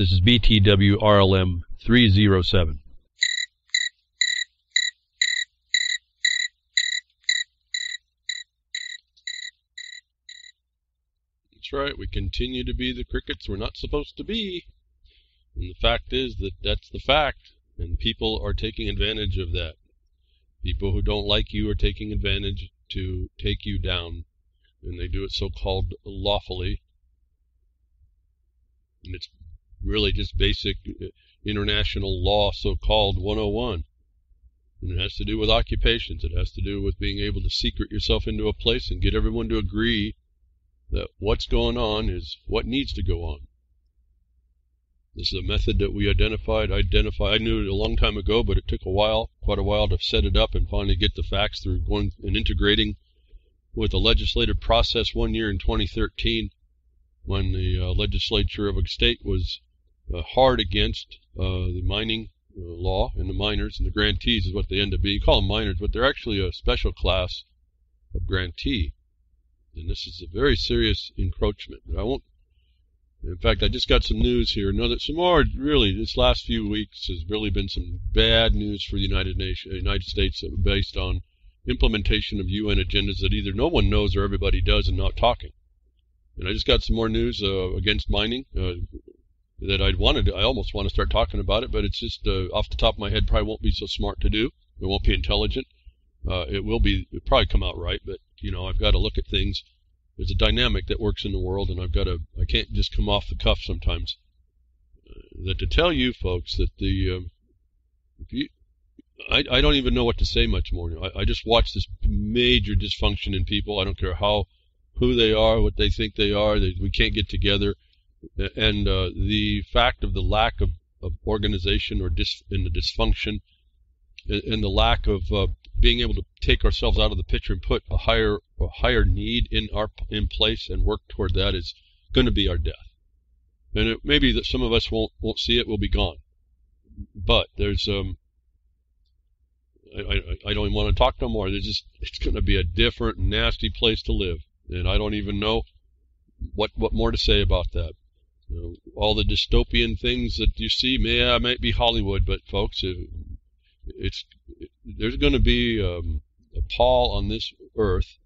This is BTW RLM 307. That's right. We continue to be the crickets we're not supposed to be. And the fact is that that's the fact. And people are taking advantage of that. People who don't like you are taking advantage to take you down. And they do it so called lawfully. And it's really just basic uh, international law, so called 101. And it has to do with occupations. It has to do with being able to secret yourself into a place and get everyone to agree that what's going on is what needs to go on. This is a method that we identified. Identify. I knew it a long time ago, but it took a while, quite a while, to set it up and finally get the facts through going and integrating with the legislative process one year in 2013 when the uh, legislature of a state was hard against uh, the mining uh, law and the miners and the grantees is what they end up being. You call them miners, but they're actually a special class of grantee. And this is a very serious encroachment. But I won't. In fact, I just got some news here. Know that some more really this last few weeks has really been some bad news for the United Nations, United States, based on implementation of UN agendas that either no one knows or everybody does and not talking. And I just got some more news uh, against mining uh, that I'd wanted. To, I almost want to start talking about it, but it's just uh, off the top of my head. Probably won't be so smart to do. It won't be intelligent. Uh, it will be. It probably come out right, but you know, I've got to look at things. There's a dynamic that works in the world, and I've got to. I can't just come off the cuff sometimes. Uh, that to tell you folks that the, um, you, I, I don't even know what to say much more. I, I just watch this major dysfunction in people. I don't care how, who they are, what they think they are. They, we can't get together, and uh, the fact of the lack of, of organization or dis, in the dysfunction, and, the lack of uh, being able to take ourselves out of the picture and put a higher a higher need in our in place and work toward that is going to be our death. And it may be that some of us won't won't see it, we'll be gone. But there's um I, I, I don't even want to talk no more. There's just it's going to be a different, nasty place to live, and I don't even know what what more to say about that. You know, all the dystopian things that you see, may I might be Hollywood, but folks, it, it's there's going to be um, a pall on this earth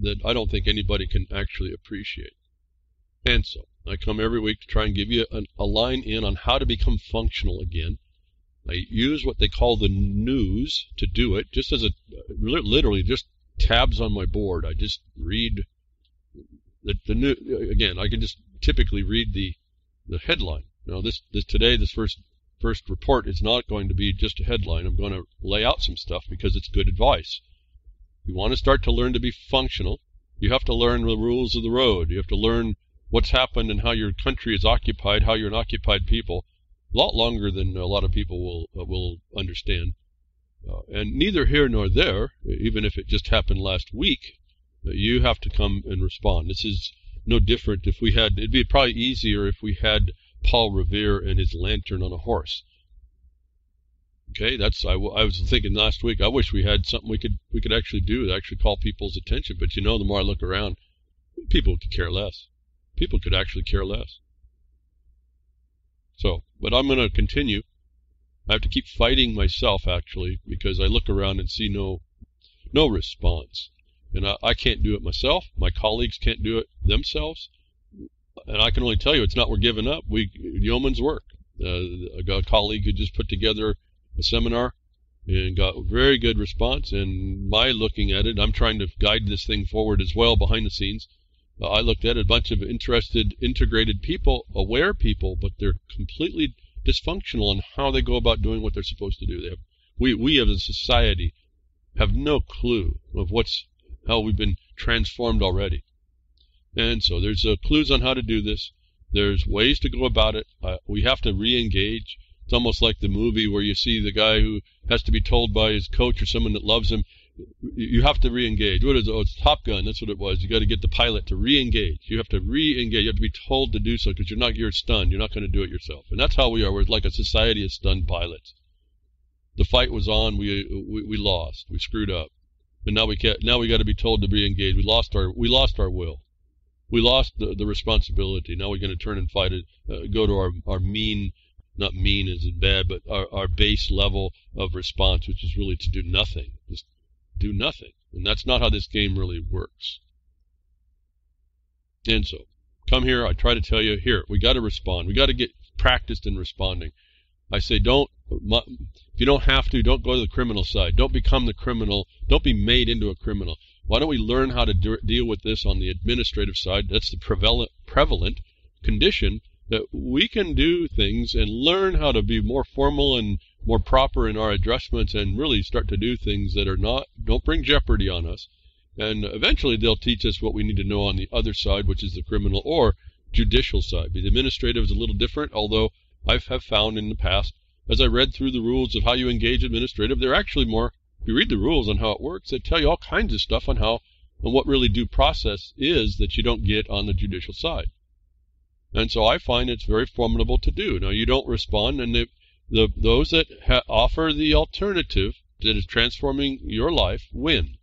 that I don't think anybody can actually appreciate. And so I come every week to try and give you a, a line in on how to become functional again. I use what they call the news to do it, just as a literally just tabs on my board. I just read the, the new again. I can just typically read the the headline. Now this this today this first first report is not going to be just a headline. I'm going to lay out some stuff because it's good advice. You want to start to learn to be functional. You have to learn the rules of the road. You have to learn what's happened and how your country is occupied, how you're an occupied people. A lot longer than a lot of people will uh, will understand. Uh, and neither here nor there, even if it just happened last week, uh, you have to come and respond. This is no different if we had, it'd be probably easier if we had Paul Revere and his lantern on a horse. Okay, that's I, I was thinking last week. I wish we had something we could we could actually do to actually call people's attention. But you know, the more I look around, people could care less. People could actually care less. So, but I'm going to continue. I have to keep fighting myself actually because I look around and see no no response, and I, I can't do it myself. My colleagues can't do it themselves and I can only tell you it's not we're giving up. We yeoman's work. Uh, a colleague who just put together a seminar and got very good response. And my looking at it, I'm trying to guide this thing forward as well behind the scenes. Uh, I looked at a bunch of interested, integrated people, aware people, but they're completely dysfunctional in how they go about doing what they're supposed to do. They have, we, we as a society have no clue of what's how we've been transformed already. And so there's uh, clues on how to do this. There's ways to go about it. Uh, we have to re-engage. It's almost like the movie where you see the guy who has to be told by his coach or someone that loves him, you have to re-engage. What is it? Oh, it's Top Gun. That's what it was. You got to get the pilot to re-engage. You have to re-engage. You have to be told to do so because you're not. You're stunned. You're not going to do it yourself. And that's how we are. We're like a society of stunned pilots. The fight was on. We we, we lost. We screwed up. And now we can't. Now we got to be told to be engaged. We lost our. We lost our will. we lost the, the responsibility. Now we're going to turn and fight it, uh, go to our, our mean, not mean as in bad, but our, our base level of response, which is really to do nothing. Just do nothing. And that's not how this game really works. And so, come here. I try to tell you, here, we got to respond. We got to get practiced in responding. I say, don't, if you don't have to, don't go to the criminal side. Don't become the criminal. Don't be made into a criminal. Why don't we learn how to do, deal with this on the administrative side? That's the prevalent, prevalent condition that we can do things and learn how to be more formal and more proper in our addressments and really start to do things that are not, don't bring jeopardy on us. And eventually they'll teach us what we need to know on the other side, which is the criminal or judicial side. The administrative is a little different, although I have found in the past, as I read through the rules of how you engage administrative, they're actually more if you read the rules on how it works, they tell you all kinds of stuff on how and what really due process is that you don't get on the judicial side. And so I find it's very formidable to do. Now you don't respond, and the, the those that ha- offer the alternative that is transforming your life win.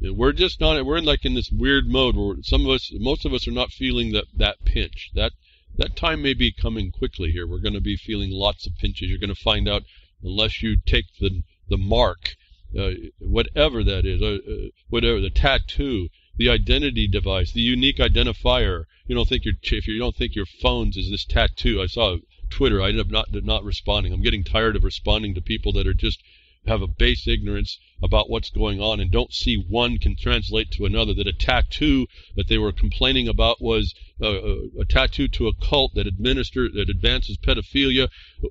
We're just not we're in like in this weird mode where some of us most of us are not feeling that that pinch. That that time may be coming quickly here. We're going to be feeling lots of pinches. You're going to find out unless you take the the mark, uh, whatever that is, uh, uh, whatever the tattoo, the identity device, the unique identifier. You don't think your if you don't think your phones is this tattoo. I saw Twitter. I ended up not not responding. I'm getting tired of responding to people that are just have a base ignorance about what's going on and don't see one can translate to another. That a tattoo that they were complaining about was uh, a, a tattoo to a cult that administer that advances pedophilia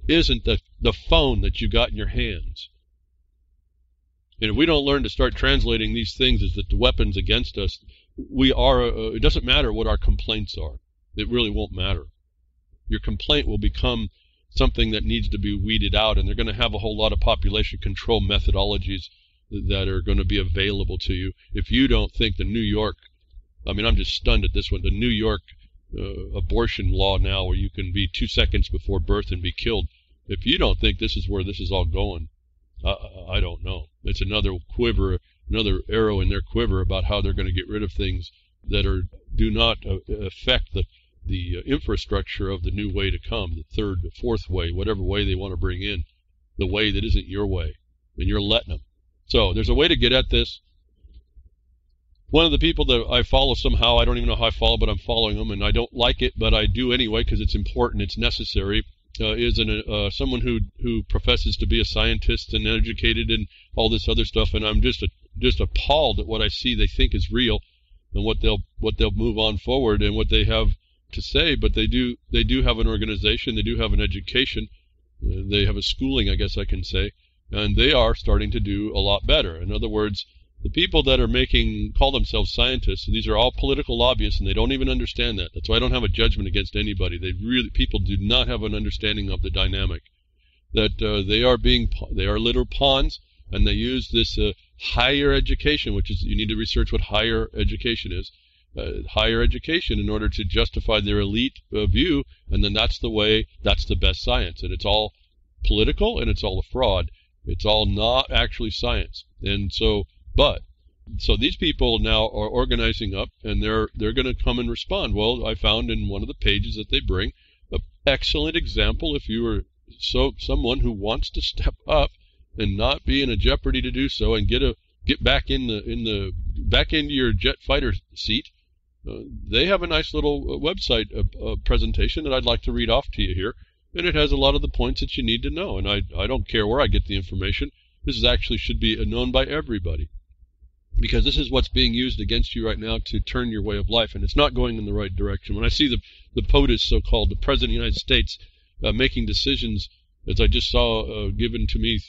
isn't the the phone that you got in your hands. And if we don't learn to start translating these things as the weapons against us, we are, uh, it doesn't matter what our complaints are. It really won't matter. Your complaint will become something that needs to be weeded out, and they're going to have a whole lot of population control methodologies that are going to be available to you. If you don't think the New York, I mean, I'm just stunned at this one, the New York uh, abortion law now, where you can be two seconds before birth and be killed, if you don't think this is where this is all going, I, I don't know. It's another quiver, another arrow in their quiver about how they're going to get rid of things that are do not uh, affect the the uh, infrastructure of the new way to come, the third, fourth way, whatever way they want to bring in, the way that isn't your way, and you're letting them. So there's a way to get at this. One of the people that I follow somehow, I don't even know how I follow, but I'm following them, and I don't like it, but I do anyway because it's important, it's necessary uh, is an, uh, someone who who professes to be a scientist and educated and all this other stuff, and I'm just a, just appalled at what I see they think is real and what they'll what they'll move on forward and what they have to say. But they do they do have an organization, they do have an education, uh, they have a schooling, I guess I can say, and they are starting to do a lot better. In other words, the people that are making call themselves scientists these are all political lobbyists and they don't even understand that that's why i don't have a judgment against anybody they really people do not have an understanding of the dynamic that uh, they are being they are little pawns and they use this uh, higher education which is you need to research what higher education is uh, higher education in order to justify their elite uh, view and then that's the way that's the best science and it's all political and it's all a fraud it's all not actually science and so but so these people now are organizing up and they're they're going to come and respond. Well, I found in one of the pages that they bring an excellent example if you are so someone who wants to step up and not be in a jeopardy to do so and get a get back in the in the back into your jet fighter seat. Uh, they have a nice little uh, website uh, presentation that I'd like to read off to you here, and it has a lot of the points that you need to know. And I I don't care where I get the information. This is actually should be known by everybody because this is what's being used against you right now to turn your way of life, and it's not going in the right direction. When I see the the POTUS, so-called, the President of the United States, uh, making decisions, as I just saw uh, given to me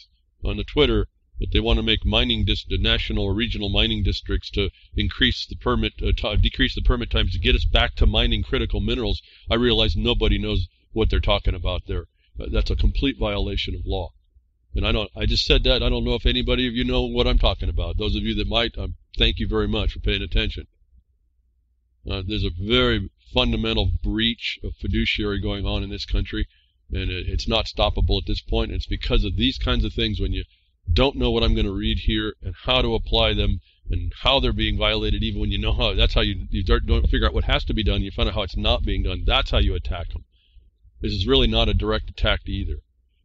on the Twitter, that they want to make mining dis- national or regional mining districts to increase the permit, uh, decrease the permit times to get us back to mining critical minerals. I realize nobody knows what they're talking about there. Uh, that's a complete violation of law. And I don't, I just said that. I don't know if anybody of you know what I'm talking about. Those of you that might, um, thank you very much for paying attention. Uh, there's a very fundamental breach of fiduciary going on in this country, and it, it's not stoppable at this point. It's because of these kinds of things when you don't know what I'm going to read here and how to apply them, and how they're being violated, even when you know how. That's how you you don't, figure out what has to be done. You find out how it's not being done. That's how you attack them. This is really not a direct attack either.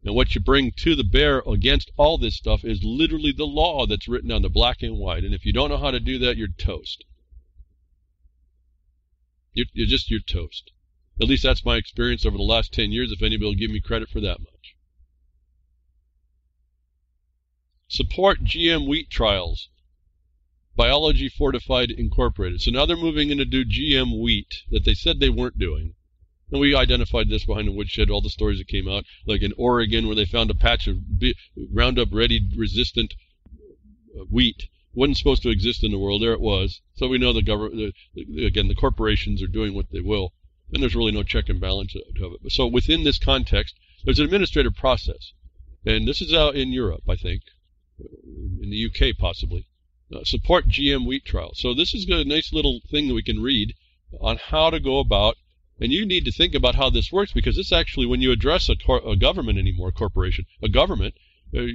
And what you bring to the bear against all this stuff is literally the law that's written on the black and white. And if you don't know how to do that, you're toast. You're, you're just you're toast. At least that's my experience over the last 10 years, if anybody will give me credit for that much. Support GM wheat trials. Biology Fortified Incorporated. So now they're moving in to do GM wheat that they said they weren't doing. And we identified this behind the woodshed, all the stories that came out, like in Oregon where they found a patch of Roundup Ready resistant uh, wheat. wasn't supposed to exist in the world. There it was. So we know the government, again, the corporations are doing what they will. And there's really no check and balance of it. So within this context, there's an administrative process. And this is out in Europe, I think, in the UK possibly uh, support GM wheat trials. So this is a nice little thing that we can read on how to go about, and you need to think about how this works because this actually, when you address a, a government anymore, corporation, a government, uh,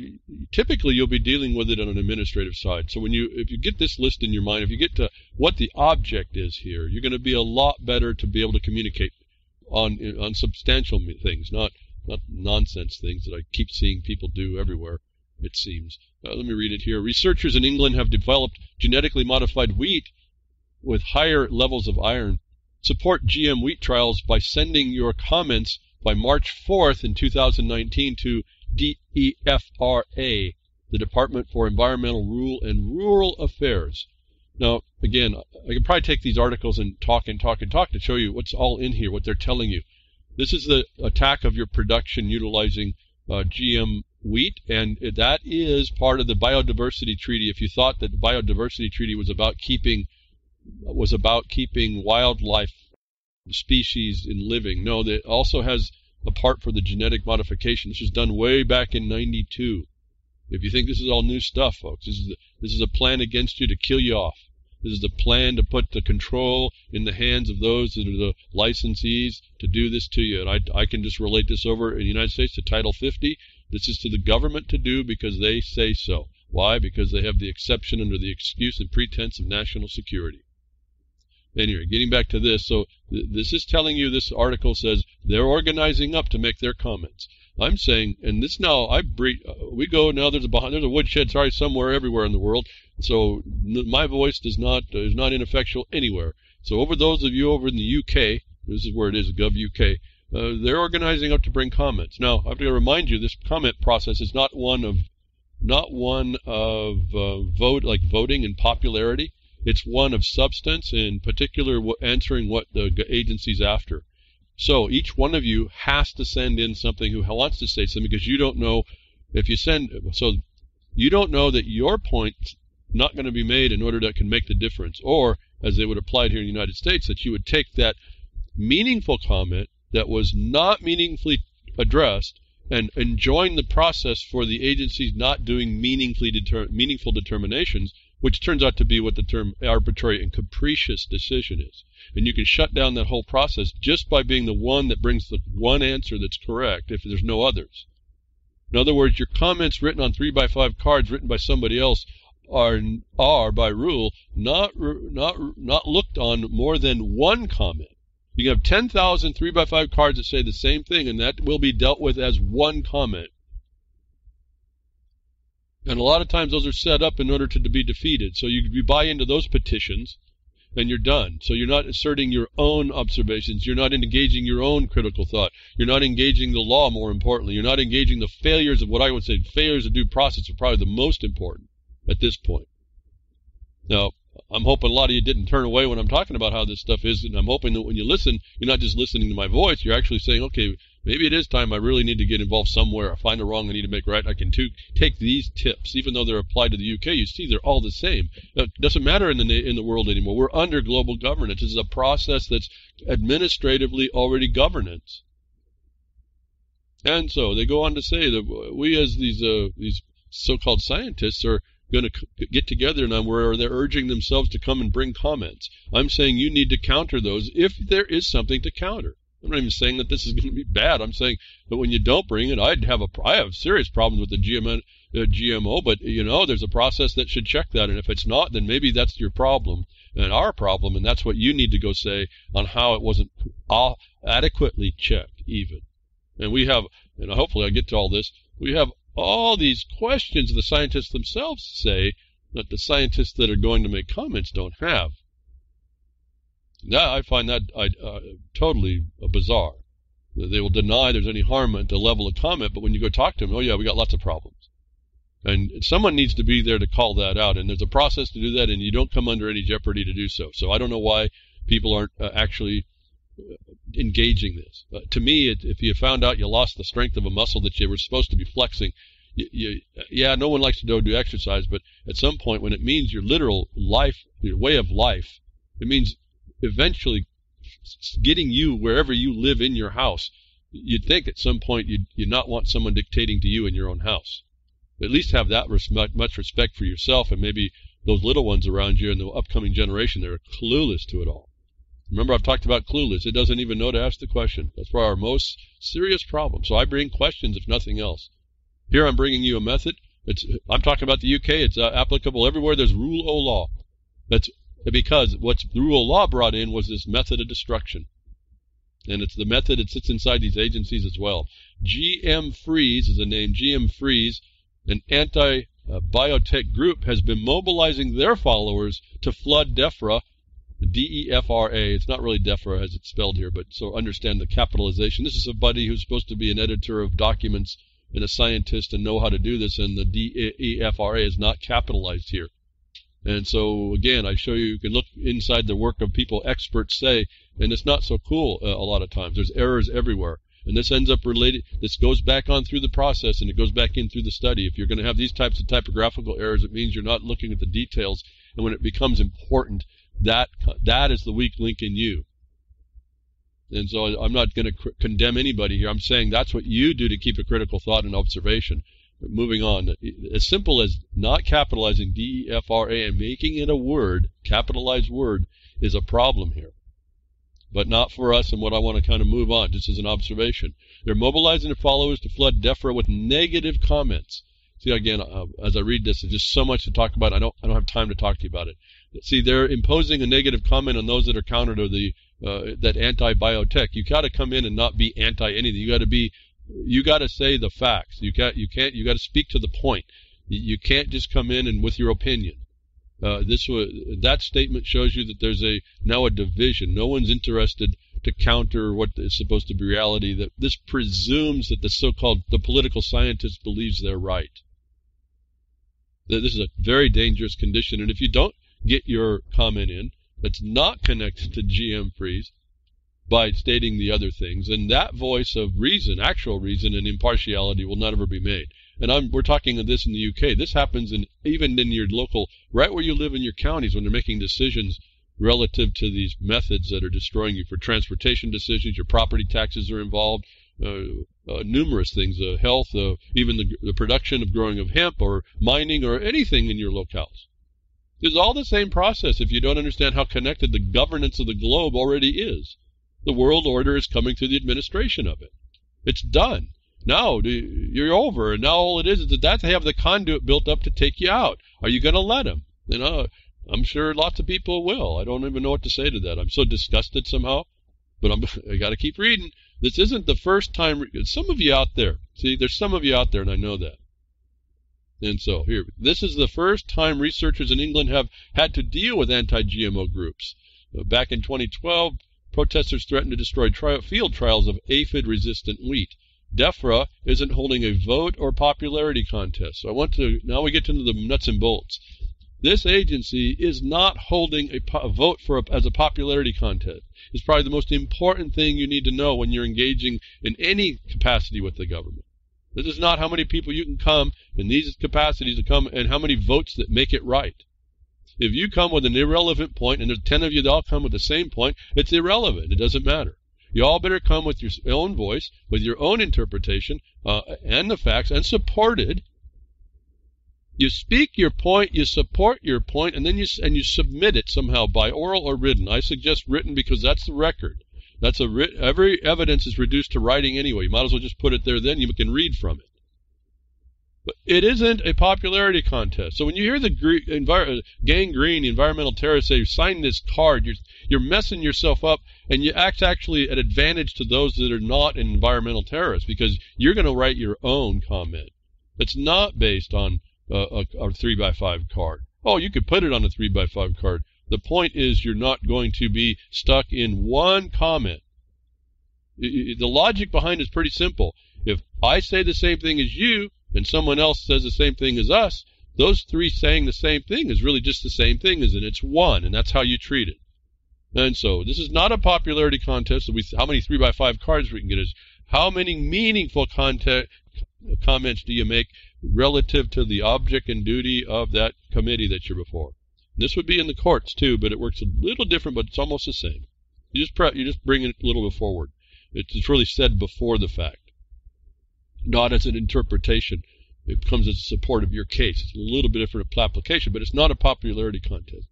typically you'll be dealing with it on an administrative side. So when you, if you get this list in your mind, if you get to what the object is here, you're going to be a lot better to be able to communicate on on substantial things, not not nonsense things that I keep seeing people do everywhere it seems. Uh, let me read it here. Researchers in England have developed genetically modified wheat with higher levels of iron. Support GM wheat trials by sending your comments by March 4th in 2019 to DEFRA, the Department for Environmental Rule and Rural Affairs. Now, again, I can probably take these articles and talk and talk and talk to show you what's all in here, what they're telling you. This is the attack of your production utilizing uh, GM wheat, and that is part of the biodiversity treaty. If you thought that the biodiversity treaty was about keeping was about keeping wildlife species in living, no, it also has a part for the genetic modification. This was done way back in '92. If you think this is all new stuff, folks, this is the, this is a plan against you to kill you off. This is a plan to put the control in the hands of those that are the licensees to do this to you. And I, I can just relate this over in the United States to Title 50. This is to the government to do because they say so. Why? Because they have the exception under the excuse and pretense of national security. Anyway, getting back to this, so th this is telling you this article says they're organizing up to make their comments. I'm saying, and this now I bre- uh, we go now. There's a behind, there's a woodshed, sorry, somewhere everywhere in the world. So my voice does not is not ineffectual anywhere. So over those of you over in the UK, this is where it is, Gov UK. Uh, they're organizing up to bring comments. Now, I have to remind you, this comment process is not one of not one of uh, vote like voting and popularity. It's one of substance, in particular, answering what the agency's after. So each one of you has to send in something who wants to say something because you don't know if you send. So you don't know that your point's not going to be made in order that can make the difference, or as they would apply it here in the United States, that you would take that meaningful comment that was not meaningfully addressed and enjoying the process for the agencies not doing meaningfully deter- meaningful determinations, which turns out to be what the term arbitrary and capricious decision is. And you can shut down that whole process just by being the one that brings the one answer that's correct if there's no others. In other words, your comments written on three by five cards written by somebody else are are by rule not not not looked on more than one comment. You can have 10,000 3 by 5 cards that say the same thing, and that will be dealt with as one comment. And a lot of times those are set up in order to, to be defeated. So you, you buy into those petitions, and you're done. So you're not asserting your own observations. You're not engaging your own critical thought. You're not engaging the law, more importantly. You're not engaging the failures of what I would say failures of due process are probably the most important at this point. Now, I'm hoping a lot of you didn't turn away when I'm talking about how this stuff is, and I'm hoping that when you listen, you're not just listening to my voice. You're actually saying, okay, maybe it is time. I really need to get involved somewhere. I find a wrong I need to make right. I can too, take these tips, even though they're applied to the UK. You see, they're all the same. It doesn't matter in the in the world anymore. We're under global governance. This is a process that's administratively already governance. And so they go on to say that we, as these uh, these so-called scientists, are going to get together now where they're urging themselves to come and bring comments. I'm saying you need to counter those if there is something to counter. I'm not even saying that this is going to be bad. I'm saying that when you don't bring it, I'd have a I have serious problems with the GMO, uh, GMO. But you know, there's a process that should check that, and if it's not, then maybe that's your problem and our problem, and that's what you need to go say on how it wasn't adequately checked, even. And we have, and hopefully I get to all this. We have all these questions the scientists themselves say that the scientists that are going to make comments don't have. That I find that uh, totally bizarre. They will deny there's any harm at the level of comment, but when you go talk to them, oh yeah, we got lots of problems. And someone needs to be there to call that out, and there's a process to do that, and you don't come under any jeopardy to do so. So I don't know why people aren't uh, actually uh, engaging this. Uh, to me, it, if you found out you lost the strength of a muscle that you were supposed to be flexing, you, you, yeah, no one likes to go do exercise, but at some point when it means your literal life, your way of life, it means eventually getting you wherever you live in your house. You'd think at some point you'd, you'd not want someone dictating to you in your own house. At least have that respect, much respect for yourself and maybe those little ones around you and the upcoming generation that are clueless to it all. Remember, I've talked about clueless. It doesn't even know to ask the question. That's probably our most serious problem. So I bring questions, if nothing else. Here I'm bringing you a method. It's, I'm talking about the UK. It's uh, applicable everywhere. There's rule o' law. That's because what the rule of law brought in was this method of destruction. And it's the method that sits inside these agencies as well. GM Freeze is a name. GM Freeze, an anti biotech group, has been mobilizing their followers to flood DEFRA, D E F R A. It's not really DEFRA as it's spelled here, but so understand the capitalization. This is somebody who's supposed to be an editor of documents and a scientist and know how to do this, and the D E F R A is not capitalized here. And so again, I show you you can look inside the work of people experts say, and it's not so cool uh, a lot of times. There's errors everywhere. And this ends up related, this goes back on through the process and it goes back in through the study. If you're going to have these types of typographical errors, it means you're not looking at the details. And when it becomes important, that, that is the weak link in you. And so I'm not going to condemn anybody here. I'm saying that's what you do to keep a critical thought and observation But moving on. As simple as not capitalizing D E F R A and making it a word, capitalized word, is a problem here. But not for us, and what I want to kind of move on, just as an observation. They're mobilizing their followers to flood DEFRA with negative comments. See, again, uh, as I read this, there's just so much to talk about. I don't, I don't have time to talk to you about it. See, they're imposing a negative comment on those that are counter to the uh, that anti-biotech. You got to come in and not be anti anything. You got to be you got to say the facts. You can't. You can't. You got to speak to the point. You can't just come in and with your opinion. Uh, this was that statement shows you that there's a now a division. No one's interested to counter what is supposed to be reality. That this presumes that the so-called the political scientist believes they're right. This is a very dangerous condition, and if you don't get your comment in that's not connected to GM freeze, by stating the other things. And that voice of reason, actual reason and impartiality will not ever be made. And I'm, we're talking of this in the UK. This happens in even in your local, right where you live in your counties when they're making decisions relative to these methods that are destroying you for transportation decisions. Your property taxes are involved. Uh, uh, numerous things, uh, health, even the, the production of growing of hemp or mining or anything in your locales. It's all the same process if you don't understand how connected the governance of the globe already is. The world order is coming through the administration of it. It's done. Now you're over, and now all it is is that they have the conduit built up to take you out. Are you going to let them? You know, I'm sure lots of people will. I don't even know what to say to that. I'm so disgusted somehow, but I'm, I got to keep reading. This isn't the first time. Some of you out there, see, there's some of you out there, and I know that. And so here, this is the first time researchers in England have had to deal with anti-GMO groups. Back in 2012, Protesters threatened to destroy tri- field trials of aphid resistant wheat. DEFRA isn't holding a vote or popularity contest. So I want to, now we get into the nuts and bolts. This agency is not holding a, a vote for a, as a popularity contest. It's probably the most important thing you need to know when you're engaging in any capacity with the government. This is not how many people you can come in these capacities to come and how many votes that make it right. If you come with an irrelevant point and there's 10 of you that all come with the same point, it's irrelevant. It doesn't matter. You all better come with your own voice, with your own interpretation, uh, and the facts, and supported. You speak your point, you support your point, and then you and you submit it somehow by oral or written. I suggest written because that's the record. That's a writ- every evidence is reduced to writing anyway. You might as well just put it there. Then you can read from it. But it isn't a popularity contest. So when you hear the gre- envir- gang green, environmental terrorists say, sign this card, you're, you're messing yourself up and you act actually at advantage to those that are not environmental terrorists because you're going to write your own comment. It's not based on uh, a, a three by five card. Oh, you could put it on a three by five card. The point is you're not going to be stuck in one comment. The logic behind it is pretty simple. If I say the same thing as you, and someone else says the same thing as us, those three saying the same thing is really just the same thing, isn't it? It's one, and that's how you treat it. And so this is not a popularity contest. How many three by five cards we can get is how many meaningful content, comments do you make relative to the object and duty of that committee that you're before. This would be in the courts too, but it works a little different, but it's almost the same. You just pre- you just bring it a little bit forward. It's really said before the fact not as an interpretation. It comes as support of your case. It's a little bit different application, but it's not a popularity contest.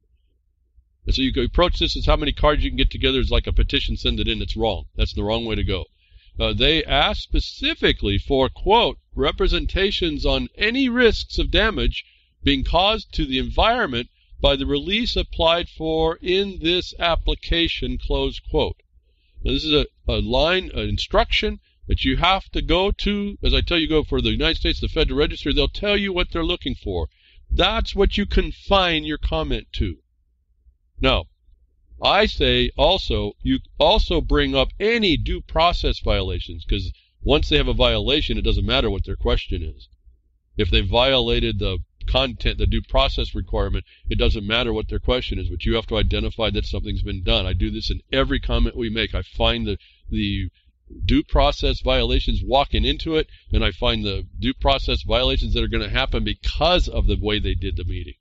And so you approach this as how many cards you can get together is like a petition, send it in. It's wrong. That's the wrong way to go. Uh, they ask specifically for, quote, representations on any risks of damage being caused to the environment by the release applied for in this application, close quote. Now, this is a, a line, an instruction that you have to go to, as I tell you, go for the United States, the Federal Register, they'll tell you what they're looking for. That's what you confine your comment to. Now, I say also, you also bring up any due process violations, because once they have a violation, it doesn't matter what their question is. If they violated the content, the due process requirement, it doesn't matter what their question is, but you have to identify that something's been done. I do this in every comment we make. I find the, the due process violations walking into it, and I find the due process violations that are going to happen because of the way they did the meeting.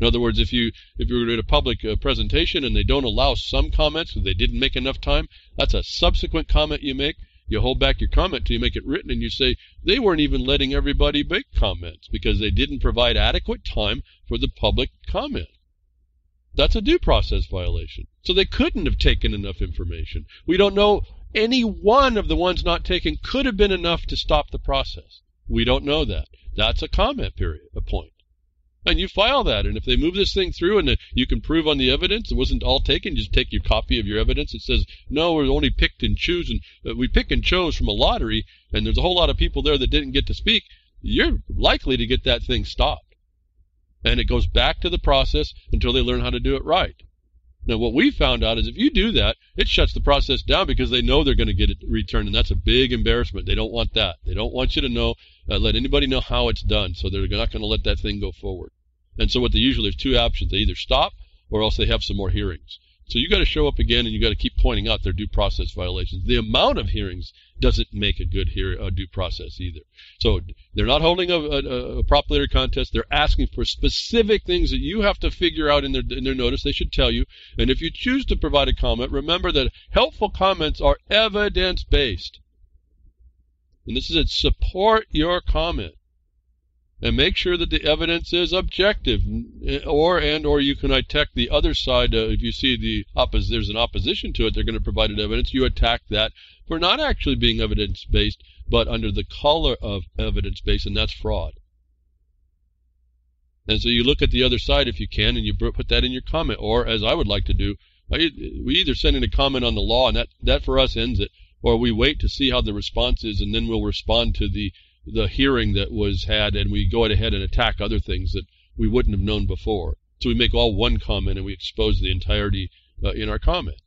In other words, if you if you're at a public uh, presentation and they don't allow some comments they didn't make enough time, that's a subsequent comment you make. You hold back your comment till you make it written, and you say they weren't even letting everybody make comments because they didn't provide adequate time for the public comment. That's a due process violation. So they couldn't have taken enough information. We don't know any one of the ones not taken could have been enough to stop the process. We don't know that. That's a comment period, a point. And you file that, and if they move this thing through and you can prove on the evidence it wasn't all taken, just take your copy of your evidence. It says, no, we're only picked and chosen. Uh, we pick and chose from a lottery, and there's a whole lot of people there that didn't get to speak. You're likely to get that thing stopped. And it goes back to the process until they learn how to do it right. Now, what we found out is if you do that, it shuts the process down because they know they're going to get it returned, and that's a big embarrassment. They don't want that. They don't want you to know, uh, let anybody know how it's done, so they're not going to let that thing go forward. And so, what they usually there's two options: they either stop or else they have some more hearings. So you got to show up again, and you got to keep pointing out their due process violations. The amount of hearings doesn't make a good hear, due process either. So they're not holding a, a, a popularity contest. They're asking for specific things that you have to figure out in their in their notice. They should tell you. And if you choose to provide a comment, remember that helpful comments are evidence based. And this is it. Support your comment and make sure that the evidence is objective or and or you can attack the other side uh, if you see the oppos- there's an opposition to it they're going to provide evidence you attack that for not actually being evidence based but under the color of evidence based and that's fraud. And so you look at the other side if you can and you put that in your comment or as i would like to do we either send in a comment on the law and that that for us ends it or we wait to see how the response is and then we'll respond to the the hearing that was had and we go ahead and attack other things that we wouldn't have known before. So we make all one comment and we expose the entirety uh, in our comment.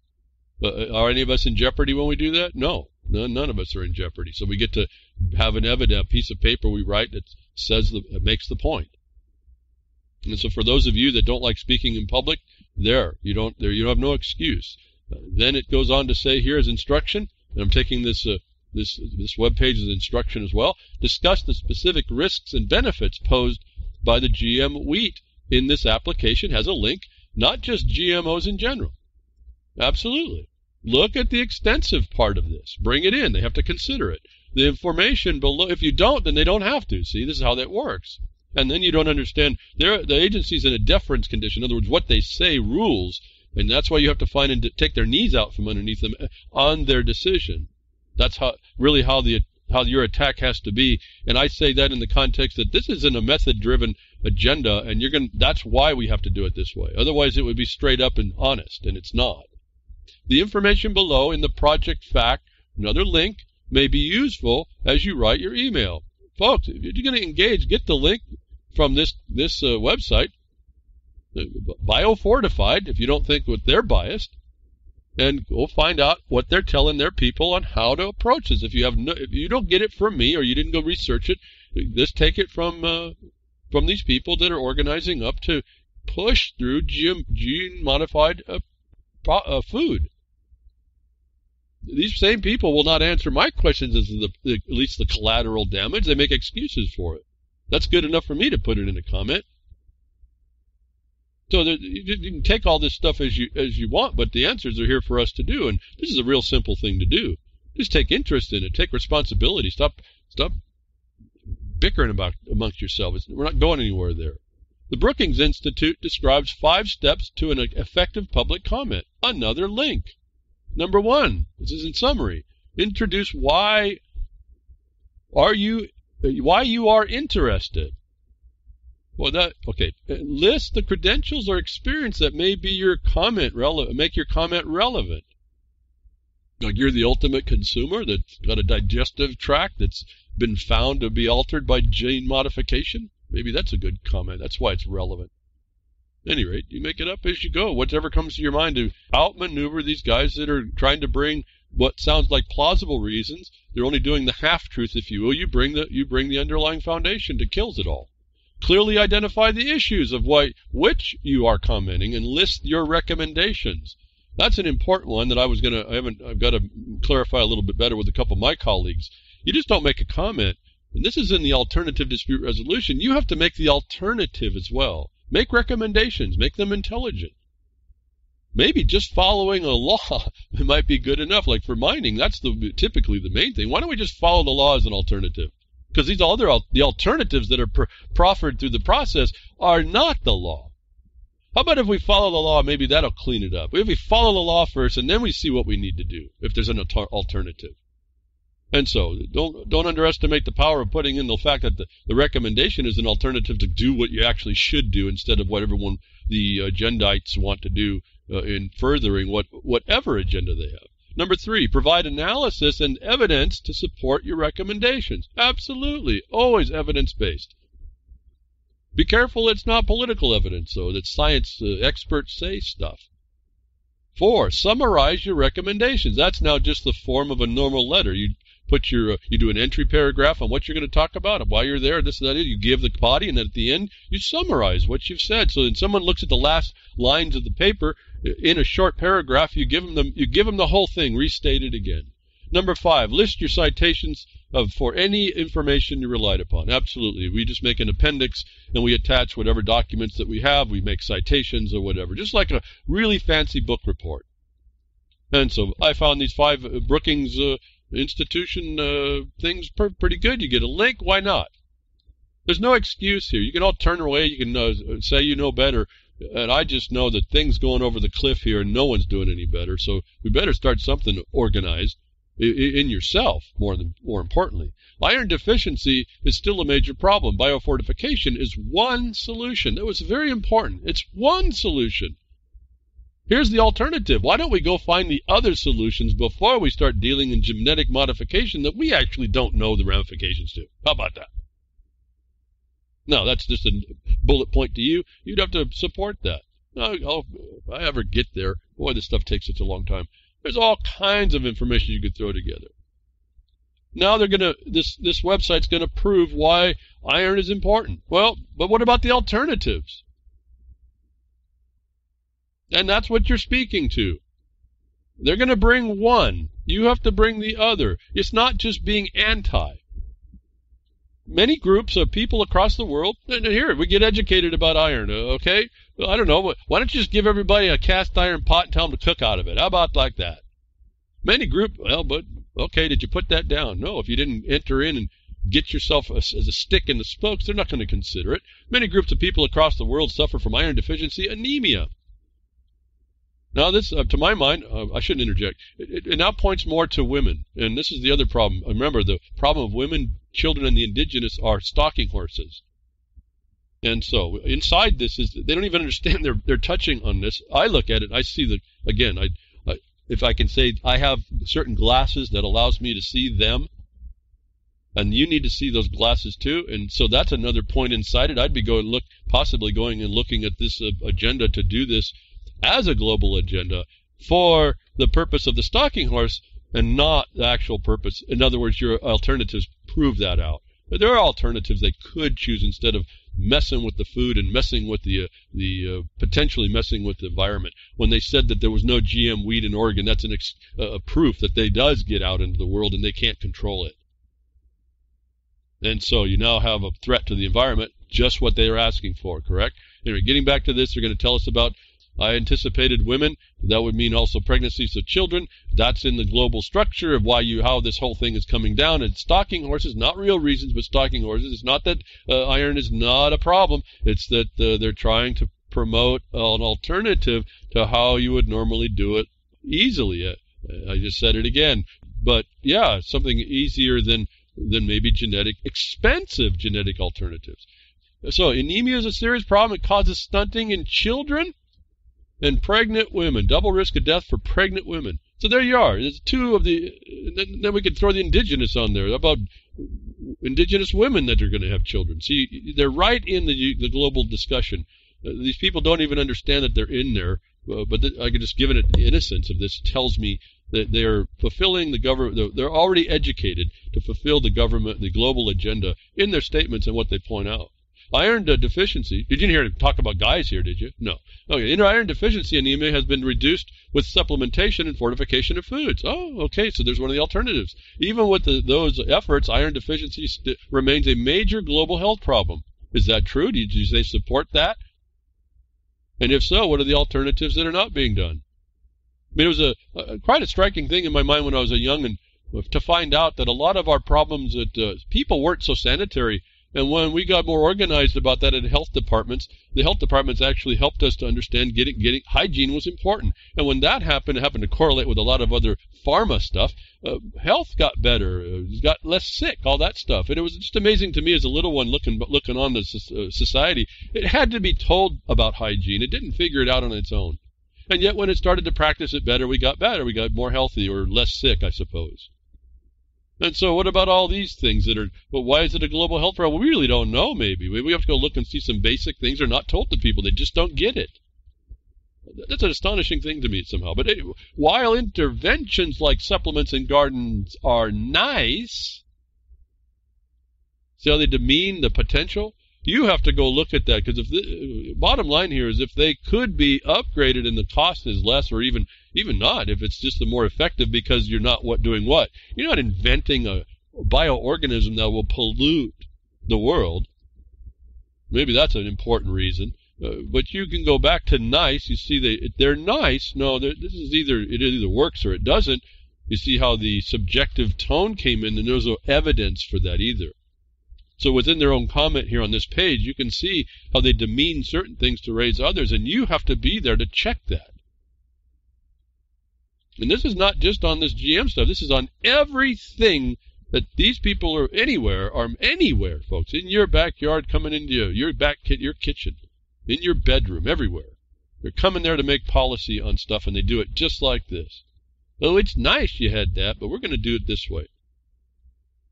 Uh, are any of us in jeopardy when we do that? No, none, none of us are in jeopardy. So we get to have an evident piece of paper we write that says the, makes the point. And so for those of you that don't like speaking in public, there you don't there you have no excuse. Uh, then it goes on to say here is instruction, and I'm taking this uh, this, this web page is instruction as well, discuss the specific risks and benefits posed by the GM wheat in this application has a link, not just GMOs in general. Absolutely. Look at the extensive part of this. Bring it in. They have to consider it. The information below, if you don't, then they don't have to. See, this is how that works. And then you don't understand. They're, the agency's in a deference condition. In other words, what they say rules. And that's why you have to find and take their knees out from underneath them uh, on their decision. That's how really how the how your attack has to be. And I say that in the context that this isn't a method driven agenda and you're going that's why we have to do it this way. Otherwise it would be straight up and honest and it's not. The information below in the project fact, another link, may be useful as you write your email. Folks, if you're going to engage, get the link from this this uh, website, uh, Biofortified, if you don't think that they're biased, and go find out what they're telling their people on how to approach this. If you have no, if you don't get it from me or you didn't go research it, just take it from uh, from these people that are organizing up to push through gene, gene modified uh, uh, food. These same people will not answer my questions as the, the, at least the collateral damage. They make excuses for it. That's good enough for me to put it in a comment. So there, you can take all this stuff as you as you want, but the answers are here for us to do, and this is a real simple thing to do. Just take interest in it, take responsibility. Stop stop bickering about amongst yourselves. We're not going anywhere there. The Brookings Institute describes five steps to an effective public comment. Another link. Number one, this is in summary. Introduce why are you why you are interested. Well, that okay. Uh, list the credentials or experience that may be your comment relevant, make your comment relevant. Like you're the ultimate consumer that's got a digestive tract that's been found to be altered by gene modification. Maybe that's a good comment. That's why it's relevant. At any rate, you make it up as you go. Whatever comes to your mind to outmaneuver these guys that are trying to bring what sounds like plausible reasons. They're only doing the half truth, if you will. You bring the you bring the underlying foundation that kills it all. Clearly identify the issues of why which you are commenting and list your recommendations. That's an important one that I was gonna I haven't I've got to clarify a little bit better with a couple of my colleagues. You just don't make a comment, and this is in the alternative dispute resolution. You have to make the alternative as well. Make recommendations, make them intelligent maybe just following a law might be good enough. Like for mining, that's the typically the main thing. Why don't we just follow the law as an alternative? Because these other the alternatives that are pr- proffered through the process are not the law. How about if we follow the law? Maybe that'll clean it up. If we follow the law first, and then we see what we need to do if there's an alternative. And so, don't don't underestimate the power of putting in the fact that the, the recommendation is an alternative to do what you actually should do instead of what everyone the agendites want to do uh, in furthering what whatever agenda they have. Number three, provide analysis and evidence to support your recommendations. Absolutely, always evidence based. Be careful it's not political evidence, though, that science uh, experts say stuff. Four, summarize your recommendations. That's now just the form of a normal letter. You put your uh, you do an entry paragraph on what you're going to talk about and why you're there this and that you give the body and then at the end you summarize what you've said so when someone looks at the last lines of the paper in a short paragraph you give them the, you give them the whole thing restated again number five list your citations of for any information you relied upon absolutely we just make an appendix and we attach whatever documents that we have we make citations or whatever just like a really fancy book report and so I found these five uh, Brookings uh, institution uh, things pretty good. You get a link. Why not? There's no excuse here. You can all turn away. You can uh, say you know better. And I just know that things going over the cliff here, and no one's doing any better. So we better start something organized in yourself. More than more importantly, iron deficiency is still a major problem. Biofortification is one solution. That was very important. It's one solution. Here's the alternative. Why don't we go find the other solutions before we start dealing in genetic modification that we actually don't know the ramifications to? How about that? No, that's just a bullet point to you. You'd have to support that. I'll, if I ever get there, boy, this stuff takes such a long time. There's all kinds of information you could throw together. Now they're gonna this this website's gonna prove why iron is important. Well, but what about the alternatives? And that's what you're speaking to. They're going to bring one. You have to bring the other. It's not just being anti. Many groups of people across the world, here, we get educated about iron, uh, okay? I don't know. Why don't you just give everybody a cast iron pot and tell them to cook out of it? How about like that? Many group, well, but okay, did you put that down? No, if you didn't enter in and get yourself as a stick in the spokes, they're not going to consider it. Many groups of people across the world suffer from iron deficiency anemia. Now, this, uh, to my mind, uh, I shouldn't interject. It, it, now points more to women, and this is the other problem. Remember, the problem of women, children, and the indigenous are stalking horses. And so, inside this is they don't even understand they're they're touching on this. I look at it, I see the again. I, I if I can say I have certain glasses that allows me to see them, and you need to see those glasses too. And so that's another point inside it. I'd be going look possibly going and looking at this uh, agenda to do this as a global agenda for the purpose of the stalking horse and not the actual purpose. In other words, your alternatives prove that out. But there are alternatives they could choose instead of messing with the food and messing with the uh, the uh, potentially messing with the environment. When they said that there was no GM wheat in Oregon, that's an ex- uh, proof that they does get out into the world and they can't control it. And so you now have a threat to the environment, just what they are asking for, correct? Anyway, getting back to this, they're going to tell us about I anticipated women. That would mean also pregnancies of children. That's in the global structure of why you how this whole thing is coming down. And stalking horses, not real reasons, but stalking horses. It's not that uh, iron is not a problem. It's that uh, they're trying to promote an alternative to how you would normally do it easily. Uh, I just said it again. But yeah, something easier than than maybe genetic, expensive genetic alternatives. So anemia is a serious problem. It causes stunting in children and pregnant women. Double risk of death for pregnant women. So there you are. There's two of the. Then we could throw the indigenous on there about indigenous women that are going to have children. See, they're right in the the global discussion. Uh, these people don't even understand that they're in there. Uh, but th- I could just given it innocence of this tells me that they're fulfilling the government. They're already educated to fulfill the government, the global agenda in their statements and what they point out. Iron deficiency. Did you hear to talk about guys here? Did you? No. Okay. Iron deficiency anemia has been reduced with supplementation and fortification of foods. Oh, okay. So there's one of the alternatives. Even with the, those efforts, iron deficiency st- remains a major global health problem. Is that true? Did you say support that? And if so, what are the alternatives that are not being done? I mean, it was a, a quite a striking thing in my mind when I was a young and to find out that a lot of our problems that uh, people weren't so sanitary and when we got more organized about that in health departments, the health departments actually helped us to understand getting getting hygiene was important. And when that happened, it happened to correlate with a lot of other pharma stuff. Uh, health got better, uh, got less sick, all that stuff. And it was just amazing to me as a little one looking looking on the uh, society. It had to be told about hygiene. It didn't figure it out on its own. And yet, when it started to practice it better, we got better. We got more healthy or less sick, I suppose. And so, what about all these things that are? Well, why is it a global health problem? We really don't know. Maybe we have to go look and see some basic things are not told to people. They just don't get it. That's an astonishing thing to me somehow. But anyway, while interventions like supplements and gardens are nice, see how they demean the potential? You have to go look at that because if the bottom line here is if they could be upgraded and the cost is less, or even even not, if it's just the more effective because you're not what doing what, you're not inventing a bioorganism that will pollute the world. Maybe that's an important reason. Uh, but you can go back to nice. You see, they they're nice. No, they're, this is either it either works or it doesn't. You see how the subjective tone came in, and there's no evidence for that either. So within their own comment here on this page, you can see how they demean certain things to raise others, and you have to be there to check that. And this is not just on this GM stuff. This is on everything that these people are anywhere, are anywhere, folks, in your backyard, coming into your back, your kitchen, in your bedroom, everywhere. They're coming there to make policy on stuff, and they do it just like this. Oh, it's nice you had that, but we're going to do it this way.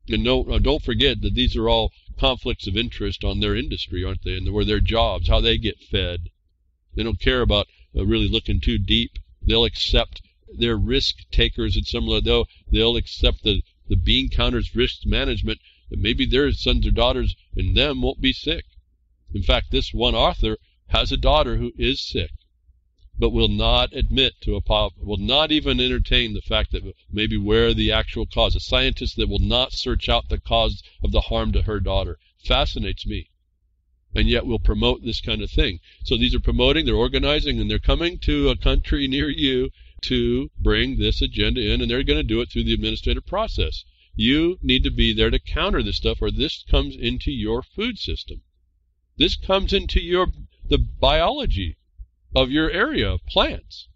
And no, uh, don't forget that these are all conflicts of interest on their industry, aren't they? And where their jobs, how they get fed. They don't care about uh, really looking too deep. They'll accept their risk takers and similar. They'll they'll accept the the bean counters risk management. That maybe their sons or daughters and them won't be sick. In fact, this one author has a daughter who is sick but will not admit to a pop, will not even entertain the fact that maybe where the actual cause, a scientist that will not search out the cause of the harm to her daughter, fascinates me. And yet will promote this kind of thing. So these are promoting, they're organizing, and they're coming to a country near you to bring this agenda in, and they're going to do it through the administrative process. You need to be there to counter this stuff, or this comes into your food system. This comes into your the biology of your area of plants.